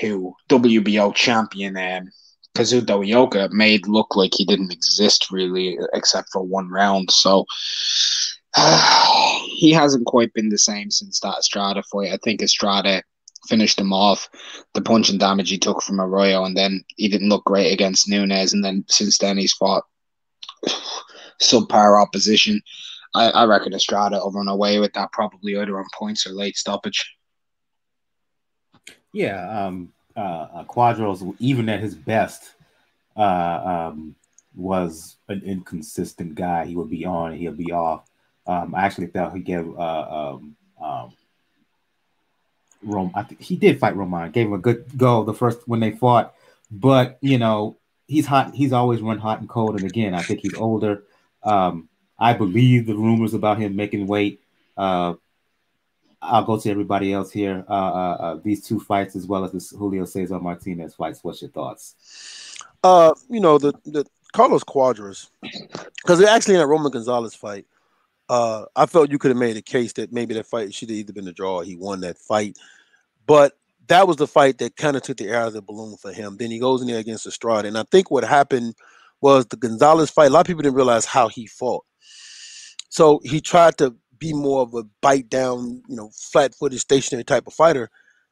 who WBO champion um, Kazuto Ioka made look like he didn't exist really, except for one round. So uh, he hasn't quite been the same since that Estrada fight. I think Estrada finished him off. The punch and damage he took from Arroyo, and then he didn't look great against Nunes. And then since then, he's fought subpar opposition. I, I reckon Estrada will run away with that probably either on points or late stoppage. Yeah, um, uh, uh, Cuadras, even at his best, uh, um, was an inconsistent guy. He would be on, he'll be off. Um, I actually thought he gave uh, um, um, Rome. I think he did fight Roman. Gave him a good go the first when they fought, but you know he's hot. He's always run hot and cold. And again, I think he's older. Um, I believe the rumors about him making weight. Uh, I'll go to everybody else here. Uh, uh, uh, these two fights, as well as this Julio Cesar Martinez fights. What's your thoughts? Uh, you know the the Carlos Cuadras, because actually in that Roman Gonzalez fight, uh, I felt you could have made a case that maybe that fight should have either been a draw. He won that fight, but that was the fight that kind of took the air out of the balloon for him. Then he goes in there against Estrada, and I think what happened was the Gonzalez fight. A lot of people didn't realize how he fought, so he tried to be more of a bite down, you know, flat footed stationary type of fighter.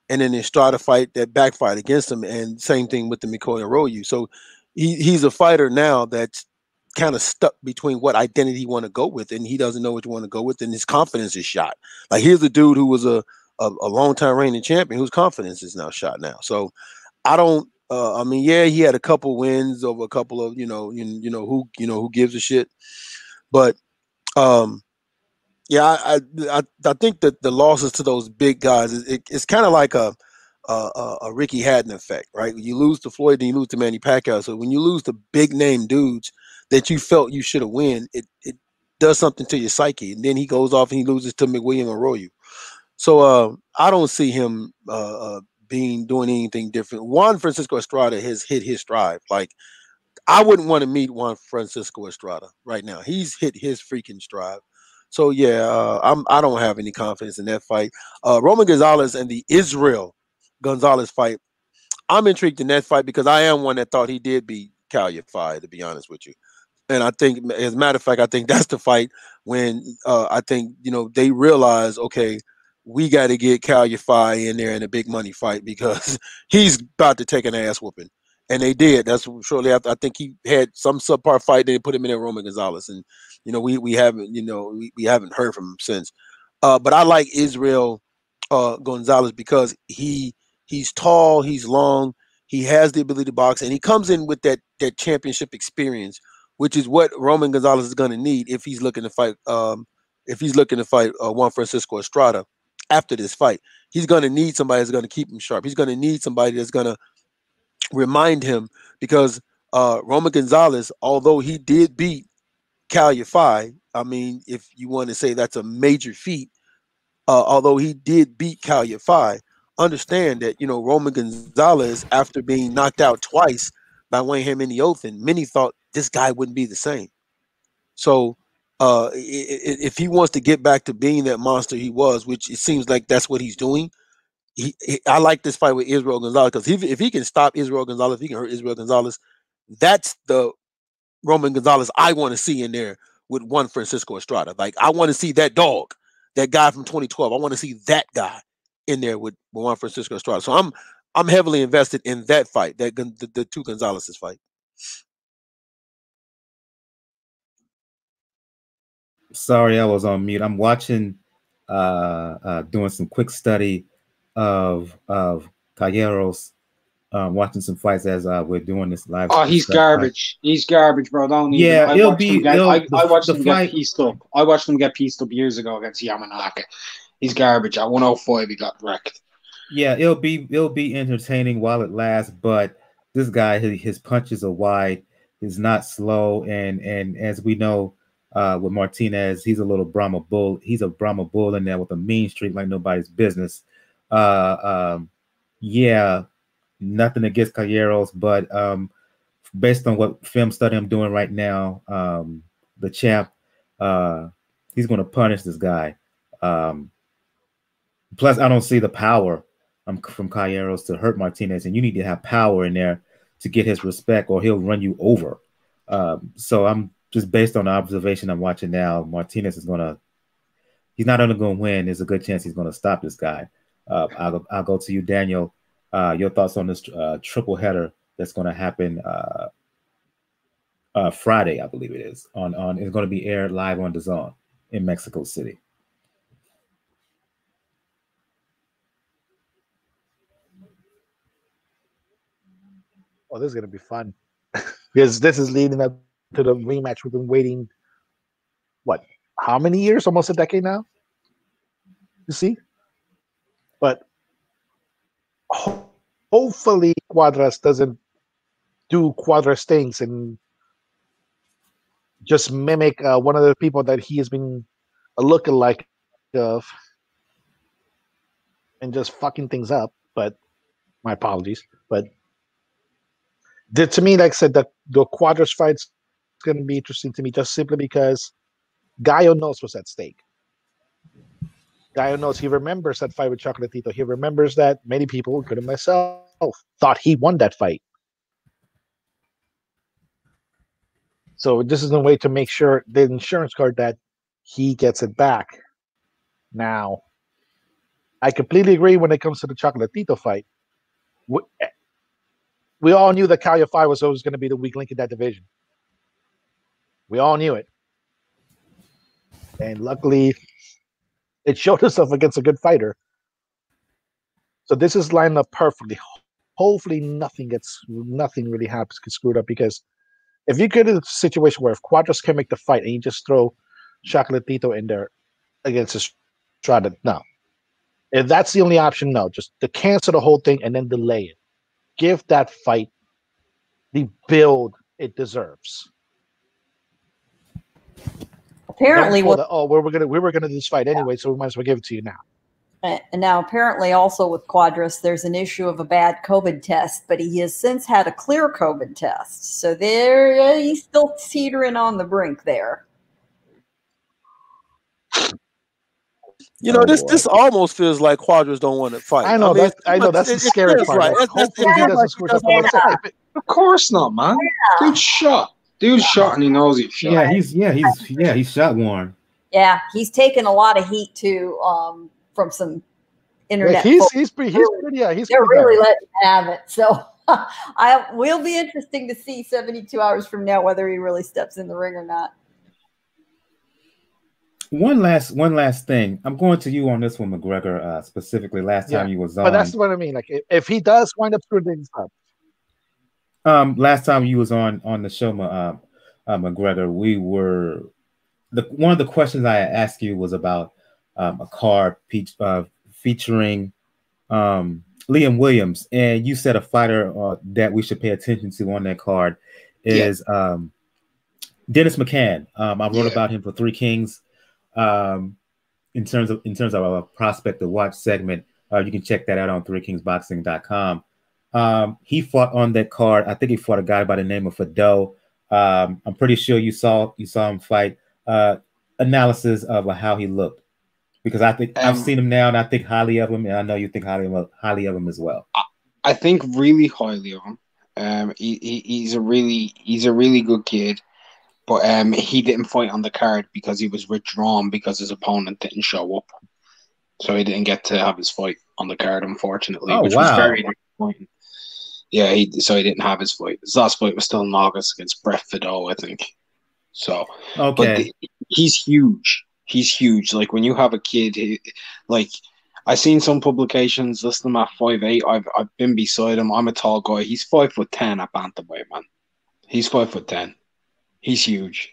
And then Estrada fight that backfired against him. And same thing with the Mikoy Arroyo. So he, he's a fighter now that's kind of stuck between what identity he want to go with, and he doesn't know what you want to go with, and his confidence is shot. Like here's a dude who was a a, a long time reigning champion whose confidence is now shot now. So I don't. Uh, I mean, yeah, he had a couple wins over a couple of you know you, you know who you know who gives a shit, but um yeah, I, I I think that the losses to those big guys, it, it's kind of like a, a, a Ricky Hatton effect, right? You lose to Floyd, then you lose to Manny Pacquiao. So when you lose to big name dudes that you felt you should have win, it it does something to your psyche. And then he goes off and he loses to McWilliam Arroyo. So uh, I don't see him uh, uh, being doing anything different. Juan Francisco Estrada has hit his stride. Like I wouldn't want to meet Juan Francisco Estrada right now. He's hit his freaking stride. So yeah, uh, I'm I don't have any confidence in that fight. Uh, Roman Gonzalez and the Israel Gonzalez fight. I'm intrigued in that fight because I am one that thought he did beat Kal Yafai, to be honest with you. And I think, as a matter of fact, I think that's the fight when uh, I think you know they realize, okay, we got to get Kal Yafai in there in a big money fight because he's about to take an ass whooping and they did. That's shortly after. I think he had some subpar fight. They put him in there, Roman Gonzalez, and you know we we haven't you know we, we haven't heard from him since. Uh, but I like Israel uh, Gonzalez because he he's tall, he's long, he has the ability to box, and he comes in with that that championship experience, which is what Roman Gonzalez is going to need if he's looking to fight. Um, if he's looking to fight uh, Juan Francisco Estrada after this fight, he's going to need somebody that's going to keep him sharp. He's going to need somebody that's going to remind him because uh, Roman Gonzalez, although he did beat Kal Yafai, I mean, if you want to say that's a major feat, uh, although he did beat Kal Yafai, understand that you know Roman Gonzalez, after being knocked out twice by Wayne Hammond the Oath, and many thought this guy wouldn't be the same. So uh, if he wants to get back to being that monster he was, which it seems like that's what he's doing, he, he I like this fight with Israel Gonzalez because if, if he can stop Israel Gonzalez, he can hurt Israel Gonzalez, that's the Roman Gonzalez I want to see in there with Juan Francisco Estrada. Like I want to see that dog, that guy from 2012. I want to see that guy in there with, with Juan Francisco Estrada. So I'm I'm heavily invested in that fight, that the, the two Gonzalez's fight. Sorry, I was on mute. I'm watching, uh, uh doing some quick study of of Calleros um, watching some fights as uh, we're doing this live. Oh, he's garbage. Fight. He's garbage, bro. Don't yeah, even. it'll be. Get, it'll, I, the, I, watched him fight, get pieced up. I watched him get pieced up years ago against Yamanaka. He's garbage. At 105, he got wrecked. Yeah, it'll be it'll be entertaining while it lasts, but this guy his, his punches are wide. He's not slow, and and as we know, uh, with Martinez, he's a little Brahma bull. He's a Brahma bull in there with a mean streak like nobody's business. Uh, um, yeah, nothing against Calleros, but um, based on what film study I'm doing right now, um, the champ, uh, he's going to punish this guy. Um, plus, I don't see the power um, from Calleros to hurt Martinez, and you need to have power in there to get his respect, or he'll run you over. Um, so I'm just based on the observation I'm watching now. Martinez is going to. He's not only going to win. There's a good chance he's going to stop this guy. Uh, I'll, I'll go to you, Daniel. Uh, your thoughts on this uh, triple header that's going to happen uh, uh, Friday, I believe it is. On on it's going to be aired live on DAZN in Mexico City. Oh, this is going to be fun because this is leading up to the rematch we've been waiting. What? How many years? Almost a decade now. You see, but hopefully Cuadras doesn't do Cuadras things and just mimic uh, one of the people that he has been a lookalike of and just fucking things up. But my apologies. But the, to me, like I said, the, the Cuadras fight's going to be interesting to me just simply because Gallo knows what's at stake. Gallo knows he remembers that fight with Chocolatito. He remembers that many people, including myself, thought he won that fight. So this is a way to make sure the insurance card that he gets it back. Now, I completely agree when it comes to the Chocolatito fight. We, eh, we all knew that Kal Yafai was always going to be the weak link in that division. We all knew it. And luckily, it showed itself against a good fighter. So this is lined up perfectly. Hopefully, nothing gets nothing really happens gets screwed up because if you get a situation where if Cuadras can make the fight and you just throw Chocolatito in there against Estrada, no. If that's the only option, no. Just to cancel the whole thing and then delay it. Give that fight the build it deserves. Apparently, what, the, oh, we were gonna we were gonna do this fight anyway, yeah. so we might as well give it to you now. And now, apparently, also with Cuadras, there's an issue of a bad COVID test, but he has since had a clear COVID test. So there, uh, he's still teetering on the brink there. You know, oh, this boy. this almost feels like Cuadras don't want to fight. I know I mean, that's I know that's the scary part. Right. Hopefully, he doesn't score yeah. Of course not, man. Yeah. Dude shot. Dude shot, and he knows he's shot. Yeah, he's yeah he's yeah he's shot warm. Yeah, he's taken a lot of heat too um, from some internet. Yeah, he's he's pretty he's pretty yeah he's they're really letting him have it. So I will be interesting to see 72 hours from now whether he really steps in the ring or not. One last one last thing. I'm going to you on this one, McGregor, uh, specifically. Last time you was on, but that's what I mean. Like if, if he does wind up screwing things up. Um, last time you was on on the show, uh, uh, McGregor, we were the one of the questions I asked you was about um, a card pe- uh, featuring um, Liam Williams, and you said a fighter uh, that we should pay attention to on that card is yeah. um, Dennis McCann. Um, I wrote yeah. about him for Three Kings um, in terms of in terms of a prospect to watch segment. Uh, you can check that out on threekingsboxing.com. Um, he fought on that card. I think he fought a guy by the name of Fado. Um, I'm pretty sure you saw you saw him fight. Uh, analysis of how he looked because I think um, I've seen him now and I think highly of him, and I know you think highly of, highly of him as well. I, I think really highly of him. Um, he, he, he's a really he's a really good kid, but um, he didn't fight on the card because he was withdrawn because his opponent didn't show up, so he didn't get to have his fight on the card, unfortunately, oh, which wow. was very disappointing. Yeah, he so he didn't have his fight. His last fight was still in August against Brett Fidel, I think. So, okay, the, he's huge. He's huge. Like when you have a kid, he, like I seen some publications listing him at five eight. I've I've been beside him. I'm a tall guy. He's five foot ten at bantamweight, man. He's five foot ten. He's huge.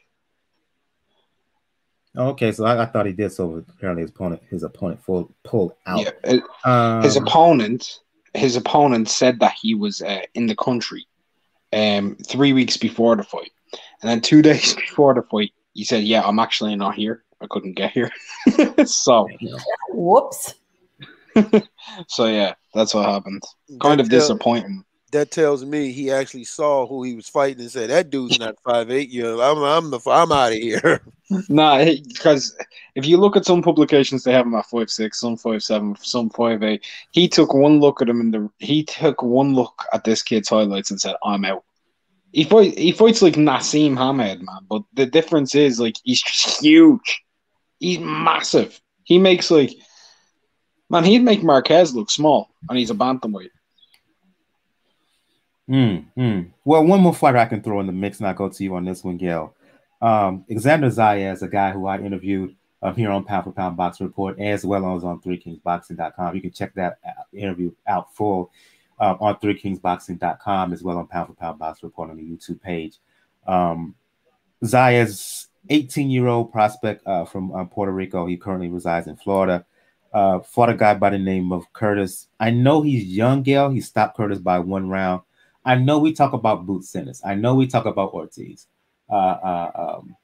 Okay, so I, I, thought he did so. Apparently, his opponent, his opponent, pulled pulled out. Yeah, it, um, his opponent, his opponent said that he was uh, in the country, um, three weeks before the fight, and then two days before the fight, he said, "Yeah, I'm actually not here. I couldn't get here." so, whoops. so yeah, that's what happened. Kind that of tell, disappointing. That tells me he actually saw who he was fighting and said, "That dude's not five eight. You know, I'm I'm the I'm out of here." nah, because if you look at some publications, they have him at five six, some five seven, some five eight. He took one look at him in the. He took one look at this kid's highlights and said, "I'm out." He fight, he fights like Naseem Hamed, man. But the difference is like he's huge. He's massive. He makes like Man, he'd make Marquez look small, and he's a bantamweight. Mm, mm. Well, one more fighter I can throw in the mix, and I'll go to you on this one, Gayle. Um, Alexander Zayas, a guy who I interviewed um, here on Pound for Pound Box Report, as well as on ThreeKingsBoxing.com. You can check that interview out full uh, on ThreeKingsBoxing.com, as well on Pound for Pound Box Report on the YouTube page. Um, Zayas, 18 year old prospect uh, from uh, Puerto Rico. He currently resides in Florida uh, fought a guy by the name of Curtis. I know he's young, Gayle. He stopped Curtis by one round. I know we talk about Boots Ennis. I know we talk about Ortiz. Uh, uh, um,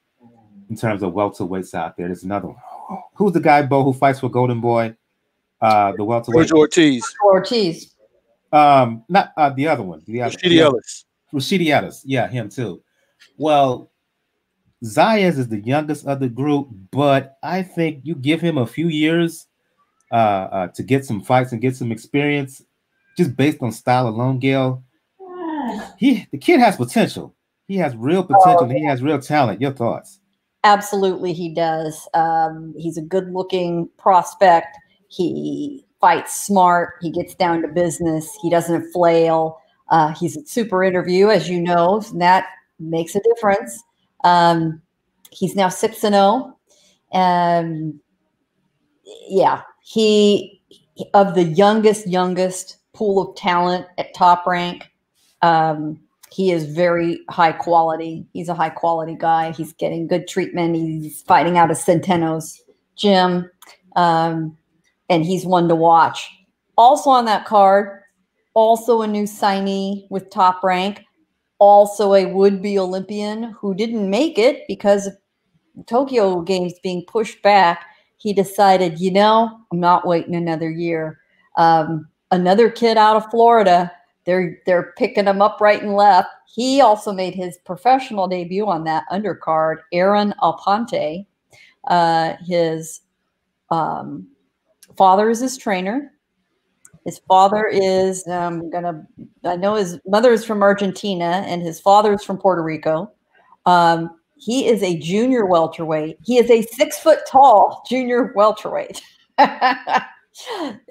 in terms of welterweights out there, there's another one. Who's the guy, Bo, who fights for Golden Boy? Uh, the welterweight. George Ortiz. Ortiz. Um, not uh, the other one. The other. Rashidi Ellis. Rashidi Ellis. Yeah, him too. Well, Zayas is the youngest of the group, but I think you give him a few years uh, uh, to get some fights and get some experience, just based on style alone, Gayle. He the kid has potential. He has real potential. Oh, yeah. He has real talent. Your thoughts? Absolutely, he does. Um, he's a good-looking prospect. He fights smart. He gets down to business. He doesn't flail. Uh, he's a super interview, as you know, and that makes a difference. Um, he's now six and zero. Oh. Um, yeah, he of the youngest youngest pool of talent at top rank um, he is very high quality. He's a high quality guy. He's getting good treatment. He's fighting out of centeno's gym. Um, and he's one to watch. Also on that card also a new signee with top rank. Also a would-be olympian who didn't make it because of tokyo games being pushed back. He decided, you know, I'm not waiting another year. Um, another kid out of Florida, they're they're picking him up right and left. He also made his professional debut on that undercard. Aaron Aponte, uh, his um, father is his trainer. His father is um, gonna. I know his mother is from Argentina and his father is from Puerto Rico. Um, he is a junior welterweight. He is a six foot tall junior welterweight.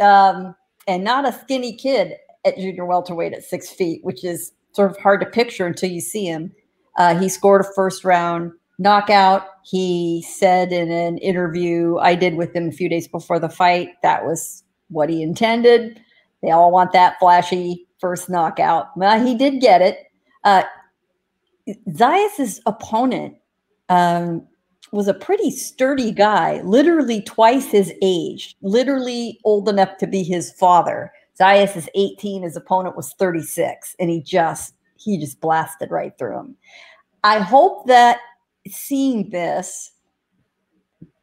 um, and not a skinny kid at junior welterweight at six feet, which is sort of hard to picture until you see him. Uh, he scored a first round knockout. He said in an interview I did with him a few days before the fight that was what he intended. They all want that flashy first knockout. Well, he did get it. Uh, Zayas's opponent um, was a pretty sturdy guy, literally twice his age, literally old enough to be his father. Zayas is 18, his opponent was 36, and he just he just blasted right through him. I hope that seeing this,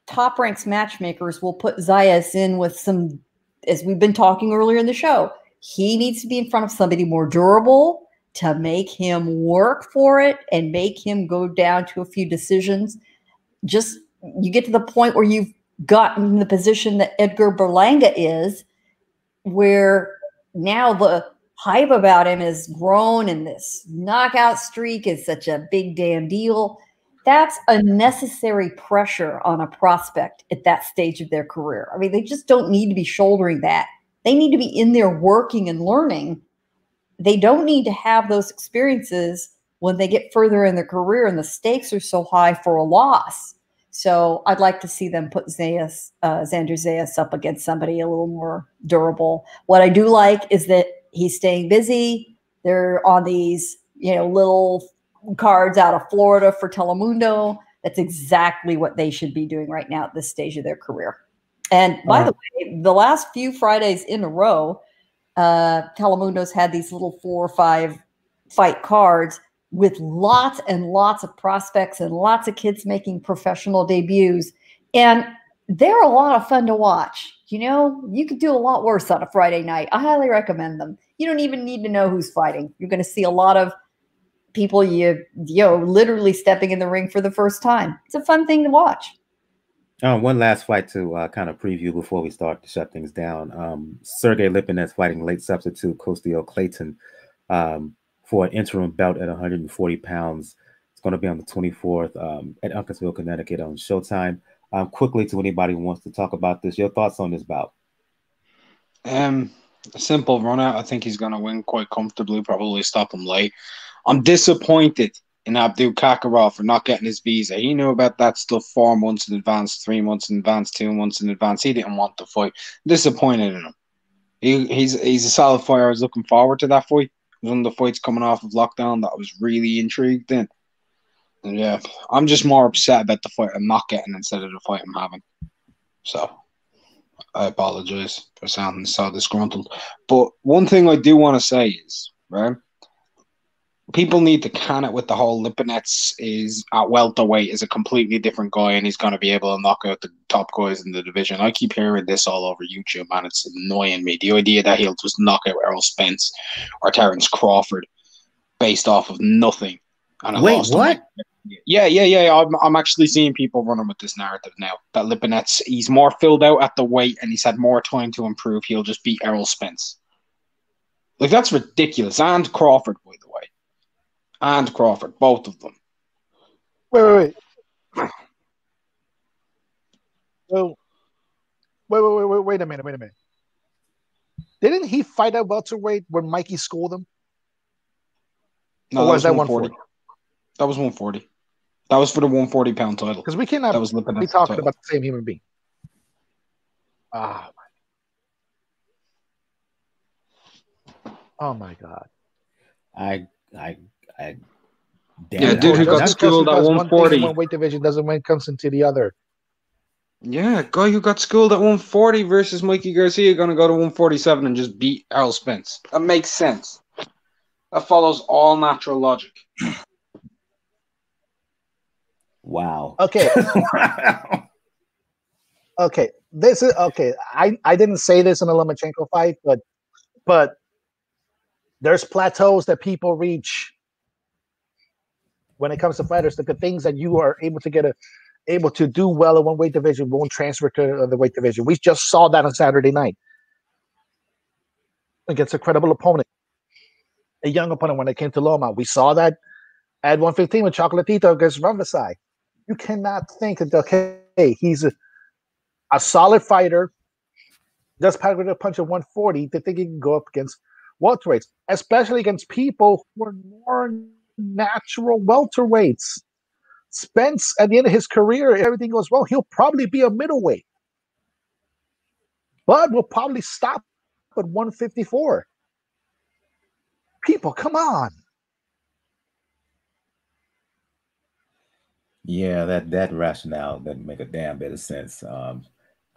top ranks matchmakers will put Zayas in with some as we've been talking earlier in the show, he needs to be in front of somebody more durable to make him work for it and make him go down to a few decisions. Just you get to the point where you've gotten the position that Edgar Berlanga is, where now the hype about him has grown and this knockout streak is such a big damn deal. That's unnecessary pressure on a prospect at that stage of their career. I mean, they just don't need to be shouldering that. They need to be in there working and learning. They don't need to have those experiences when they get further in their career and the stakes are so high for a loss. So I'd like to see them put Zayas, uh, Xander Zayas up against somebody a little more durable. What I do like is that he's staying busy. They're on these, you know, little cards out of Florida for Telemundo. That's exactly what they should be doing right now at this stage of their career. And by uh, the way, the last few Fridays in a row, uh, Telemundo's had these little four or five fight cards with lots and lots of prospects and lots of kids making professional debuts. And they're a lot of fun to watch. You know, you could do a lot worse on a Friday night. I highly recommend them. You don't even need to know who's fighting. You're going to see a lot of people you you know literally stepping in the ring for the first time. It's a fun thing to watch. Um, one last fight to uh, kind of preview before we start to shut things down. Um, Sergey Lipinets fighting late substitute Custio Clayton um, for an interim belt at 140 pounds. It's going to be on the 24th um, at Uncasville, Connecticut on Showtime. Um, quickly to anybody who wants to talk about this, your thoughts on this bout? Um, a simple run out. I think he's going to win quite comfortably. Probably stop him late. I'm disappointed in Abdukakhorov for not getting his visa. He knew about that stuff four months in advance, three months in advance, two months in advance. He didn't want the fight. Disappointed in him. He, he's he's a solid fighter. I was looking forward to that fight. One of the fights coming off of lockdown that I was really intrigued in. And yeah, I'm just more upset about the fight I'm not getting instead of the fight I'm having. So I apologize for sounding so disgruntled. But one thing I do want to say is, right, people need to can it with the whole Lipinets is at welterweight is a completely different guy and he's going to be able to knock out the top guys in the division. I keep hearing this all over YouTube, man. It's annoying me. The idea that he'll just knock out Errol Spence or Terence Crawford based off of nothing. And Wait, what? Yeah, yeah, yeah. I'm, I'm actually seeing people running with this narrative now that Lipinets, he's more filled out at the weight and he's had more time to improve. He'll just beat Errol Spence. Like, that's ridiculous. And Crawford, by the way and Crawford, both of them. Wait, wait, wait. Well, wait, wait, wait, wait, wait a minute, wait a minute. Didn't he fight at welterweight when Mikey schooled him? No, or that was, that 140? 140? That was 140. That was for the 140 pound title. Because we cannot that was be talking title. about the same human being. Ah, oh my god. I I I, yeah, dude who got schooled at 140. One weight division doesn't when it comes into the other. Yeah, guy who got schooled at 140 versus Mikey Garcia going to go to 147 and just beat Errol Spence. That makes sense. That follows all natural logic. Wow. Okay. okay. This is okay. I, I didn't say this in a Lomachenko fight, but but there's plateaus that people reach when it comes to fighters, the things that you are able to get a able to do well in one weight division won't transfer to the weight division. We just saw that on Saturday night against a credible opponent, a young opponent when it came to Loma. We saw that at 115 with Chocolatito against Rungvisai. You cannot think that okay, he's a, a solid fighter, does packed with a punch at 140 to think he can go up against welterweights, especially against people who are more natural welterweights. Spence, at the end of his career, everything goes well, he'll probably be a middleweight. But will probably stop at 154. People, come on. Yeah, that that rationale doesn't make a damn bit of sense. Um,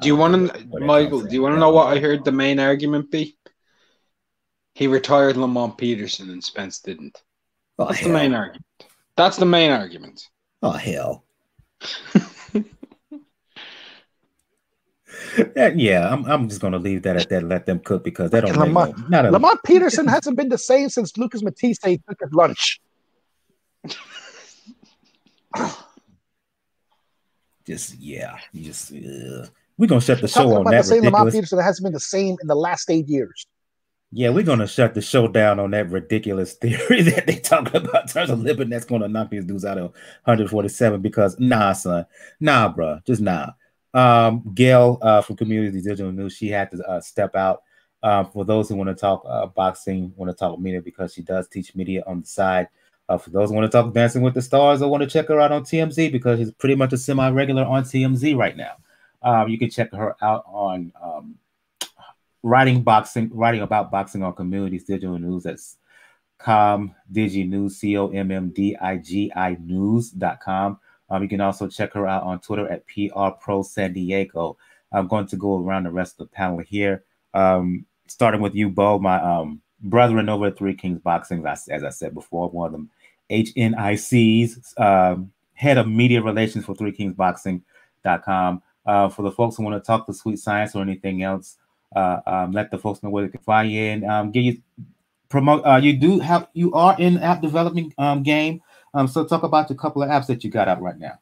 do you want to, Michael? Do you want to know what I heard the main argument be? He retired Lamont Peterson and Spence didn't. Oh, That's hell. the main argument. That's the main argument. Oh hell. yeah, I'm, I'm just gonna leave that at that. Let them cook because they don't. Lamont, no, not a, Lamont Peterson hasn't been the same since Lucas Matthysse took his lunch. just yeah, just uh, we're gonna shut the Talking show on about that. the same Lamont ridiculous- Peterson hasn't been the same in the last eight years. Yeah, we're gonna shut the show down on that ridiculous theory that they talk about in terms of living that's gonna knock these dudes out of 147 because nah, son, nah, bro, just nah. Um, Gayle uh, from Community Digital News, she had to uh, step out. Um, for those who want to talk uh, boxing, want to talk media because she does teach media on the side. Uh, for those who want to talk Dancing with the Stars, I want to check her out on TMZ because she's pretty much a semi-regular on TMZ right now. Um, you can check her out on um, writing boxing, writing about boxing on Communities Digital News. That's com digi news c o m m d i g i news.com. Um, you can also check her out on Twitter at PR Pro San Diego. I'm going to go around the rest of the panel here, um, starting with you, Bo, my um, brethren over at Three Kings Boxing. As, as I said before, one of them HNICs, um, head of media relations for Three Kings Boxing.com. Uh, for the folks who want to talk to Sweet Science or anything else, uh, um, let the folks know where they can find you and um, give you promote. Uh, you do have you are in app development um, game. Um, so talk about the couple of apps that you got out right now.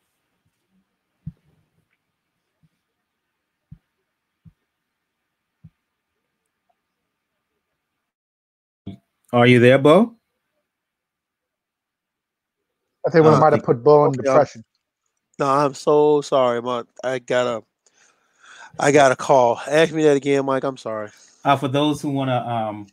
Are you there, Bo? I think we Uh, might have put Bo in okay, depression. No, I'm so sorry, my I got a I got a call. Ask me that again, Mike. I'm sorry. Uh, for those who want to, um,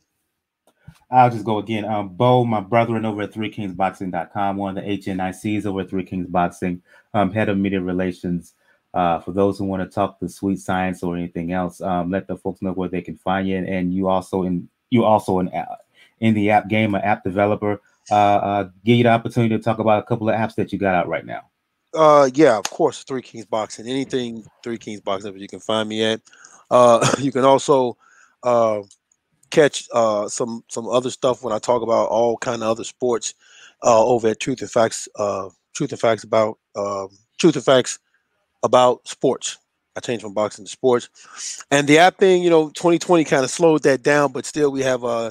I'll just go again. Um, Bo, my brethren over at ThreeKingsBoxing.com, one of the HNICs over at Three Kings Boxing, um, head of media relations. Uh, for those who want to talk to Sweet Science or anything else, um, let the folks know where they can find you. And you also in you also in uh, in the app game, an app developer. Uh, uh, give you the opportunity to talk about a couple of apps that you got out right now. Uh, yeah, of course, Three Kings Boxing. Anything Three Kings Boxing, you can find me at. Uh, you can also uh, catch uh, some some other stuff when I talk about all kind of other sports uh, over at Truth and Facts. Uh, Truth and Facts about um, Truth and Facts about sports. I changed from boxing to sports, and the app thing. You know, 2020 kind of slowed that down, but still we have uh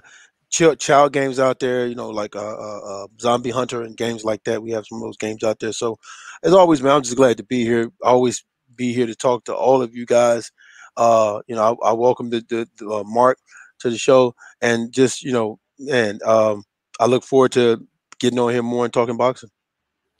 child, child games out there. You know, like uh, uh, uh, Zombie Hunter and games like that. We have some of those games out there. So as always, man, I'm just glad to be here. Always be here to talk to all of you guys. Uh, you know, I, I welcome the, the, the uh, Mark to the show, and just you know, and um, I look forward to getting on him more and talking boxing.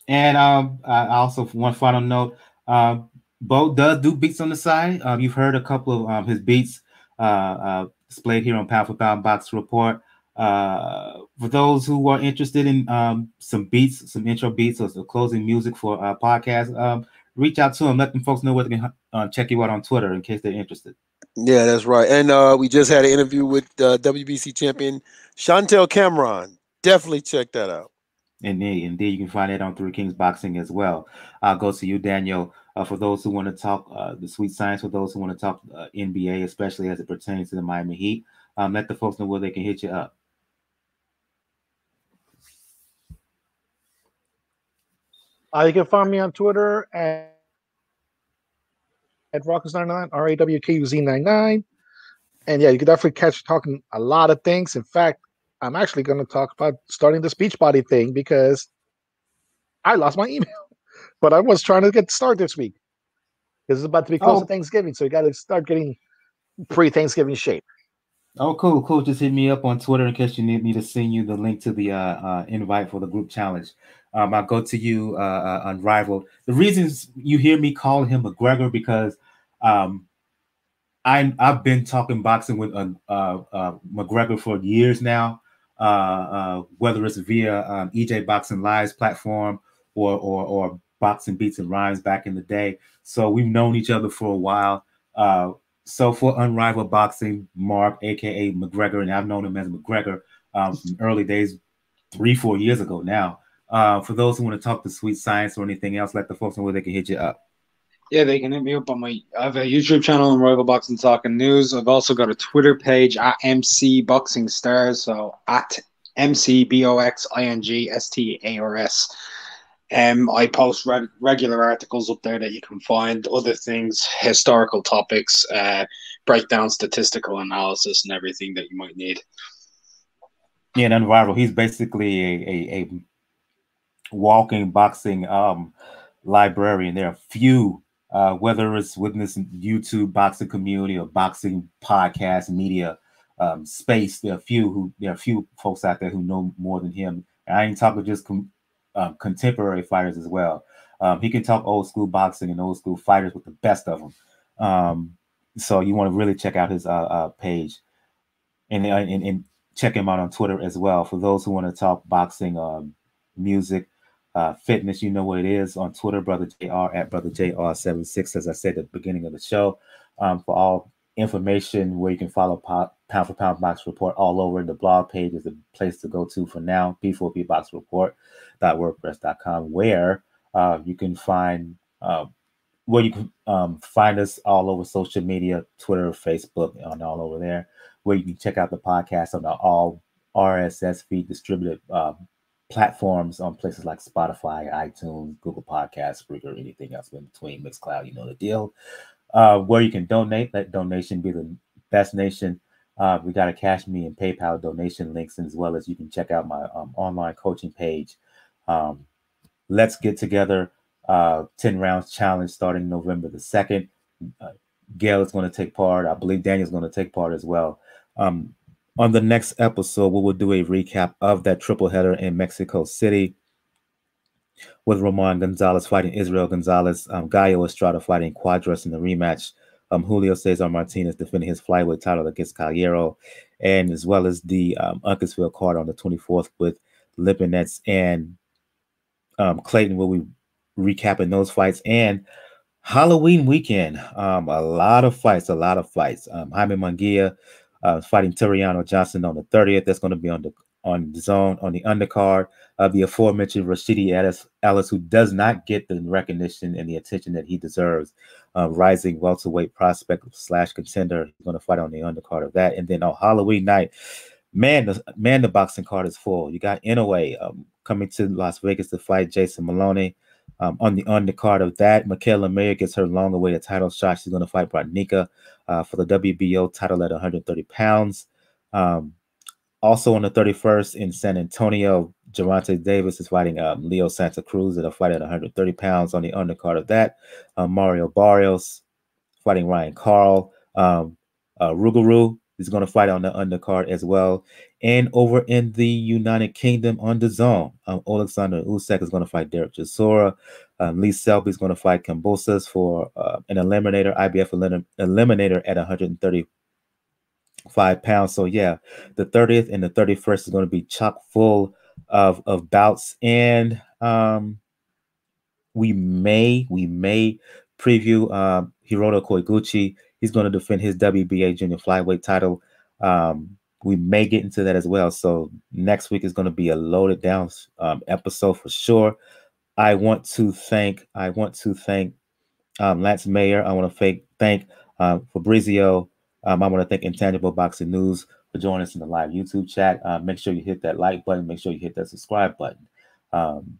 And um, I also one final note: um, Bo does do beats on the side. Um, you've heard a couple of um, his beats uh, uh, displayed here on Pound for Pound Box Report. Uh, for those who are interested in um, some beats, some intro beats, or some closing music for a podcast, um, reach out to them. Let them folks know where they can uh, check you out on Twitter in case they're interested. Yeah, that's right. And uh, we just had an interview with uh, WBC champion Chantelle Cameron. Definitely check that out. Indeed, indeed, you can find it on Three Kings Boxing as well. I'll go to you, Daniel. Uh, for those who want to talk uh, the sweet science, for those who want to talk uh, NBA, especially as it pertains to the Miami Heat, um, let the folks know where they can hit you up. Uh, you can find me on Twitter at, at Rawkus99, R A W K U Z 99. And yeah, you can definitely catch talking a lot of things. In fact, I'm actually going to talk about starting the speech body thing because I lost my email, but I was trying to get started this week because it's about to be close Oh. to Thanksgiving. So you got to start getting pre Thanksgiving shape. Oh, cool, cool. Just hit me up on Twitter in case you need me to send you the link to the uh, uh, invite for the group challenge. Um, I'll go to you, uh, uh, Unrivaled. The reasons you hear me call him McGregor because um, I I've been talking boxing with uh, uh, uh, McGregor for years now. Uh, whether it's via um, EJ Boxing Live's platform or, or or Boxing Beats and Rhymes back in the day. So we've known each other for a while. So for Unrivaled Boxing, Mark, aka McGregor, and I've known him as McGregor um, from early days, three, four years ago now. Uh, for those who want to talk to Sweet Science or anything else, let the folks know where they can hit you up. Yeah, they can hit me up on my. I have a YouTube channel on Rival Boxing Talk and News. I've also got a Twitter page at MC Boxing Stars. So at MC B O X I N G S T A R S. Um, I post re- regular articles up there that you can find other things, historical topics, uh, breakdown, statistical analysis, and everything that you might need. Yeah, and Unrivaled, he's basically a, a, a walking boxing um, librarian. There are few, uh, whether it's within this YouTube boxing community or boxing podcast media um, space, there are few who there are few folks out there who know more than him. And I ain't talking just com- um, contemporary fighters as well. Um, he can talk old school boxing and old school fighters with the best of them. Um, so you want to really check out his uh, uh, page and, uh, and, and check him out on Twitter as well. For those who want to talk boxing, um, music, uh, fitness, you know what it is on Twitter, Brother JR at Brother JR76, as I said at the beginning of the show. Um, for all information where you can follow pop, Pound for Pound Box Report all over, the blog page is the place to go to for now, P4P Box Report wordpress.com, where uh, you can find uh, where you can um, find us all over social media, Twitter, Facebook, and all over there. Where you can check out the podcast on the all RSS feed distributed uh, platforms on places like Spotify, iTunes, Google Podcasts, Spreaker, anything else in between, Mixcloud, you know the deal. Uh, where you can donate, let donation be the best nation. Uh, we got a Cash Me and PayPal donation links, as well as you can check out my um, online coaching page um, let's get together. Uh, 10 rounds challenge starting November the 2nd. Uh, Gayle is going to take part. I believe Daniel's going to take part as well. Um, on the next episode, we will do a recap of that triple header in Mexico City with Roman Gonzalez fighting Israel Gonzalez, um, Gallo Estrada fighting Cuadras in the rematch, um, Julio Cesar Martinez defending his flyweight title against Caballero, and as well as the um, Uncasville card on the 24th with Lipinets and um, Clayton will be recapping those fights and Halloween weekend. Um, a lot of fights, a lot of fights. Um, Jaime Munguia uh, fighting Tureano Johnson on the 30th. That's going to be on the on the zone on the undercard of the aforementioned Rashidi Ellis, Ellis, who does not get the recognition and the attention that he deserves. Uh, rising welterweight prospect slash contender. Going to fight on the undercard of that. And then on Halloween night, man, the man, the boxing card is full. You got Inoue um, coming to Las Vegas to fight Jason Moloney. Um, on the undercard of that, Mikaela Mayer gets her long-awaited title shot. She's going to fight Brodnicka uh, for the WBO title at 130 pounds. Um, also on the 31st in San Antonio, Gervonta Davis is fighting um, Leo Santa Cruz at a fight at 130 pounds. On the undercard of that, uh, Mario Barrios fighting Ryan Karl. Um, uh, Rougarou is going to fight on the undercard as well. And over in the United Kingdom on the zone, um, Alexander Usyk is going to fight Derek Chisora. Um, Lee Selby is going to fight Kambosos for uh, an eliminator, IBF elim- eliminator at 135 pounds. So yeah, the 30th and the 31st is going to be chock full of of bouts, and um, we may we may preview um, Hiroto Kyoguchi He's going to defend his WBA junior flyweight title. Um, we may get into that as well. So next week is going to be a loaded down um, episode for sure. I want to thank I want to thank um, Lance Mayer. I want to thank thank um, Fabrizio. Um, I want to thank Intangible Boxing News for joining us in the live YouTube chat. Uh, make sure you hit that like button. Make sure you hit that subscribe button. Um,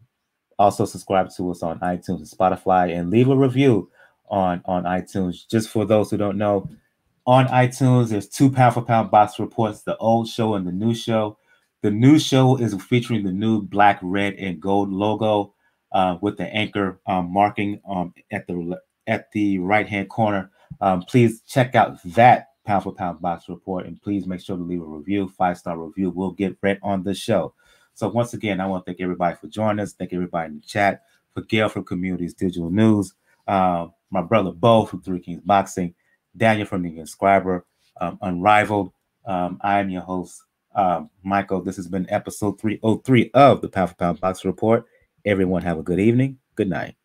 also subscribe to us on iTunes and Spotify and leave a review on on iTunes. Just for those who don't know, on iTunes there's two pound for pound box reports: the old show and the new show. The new show is featuring the new black, red, and gold logo uh, with the anchor um, marking um, at the at the right hand corner. Um, please check out that pound for pound box report and please make sure to leave a review. Five star review will get read on the show. So once again, I want to thank everybody for joining us. Thank everybody in the chat. For Gayle from Communities Digital News, uh, my brother Bo from Three Kings Boxing, Daniel from the Inscriber, um, Unrivaled. Um, I am your host, um, Michael. This has been episode 303 of the for Pound Box Report. Everyone have a good evening. Good night.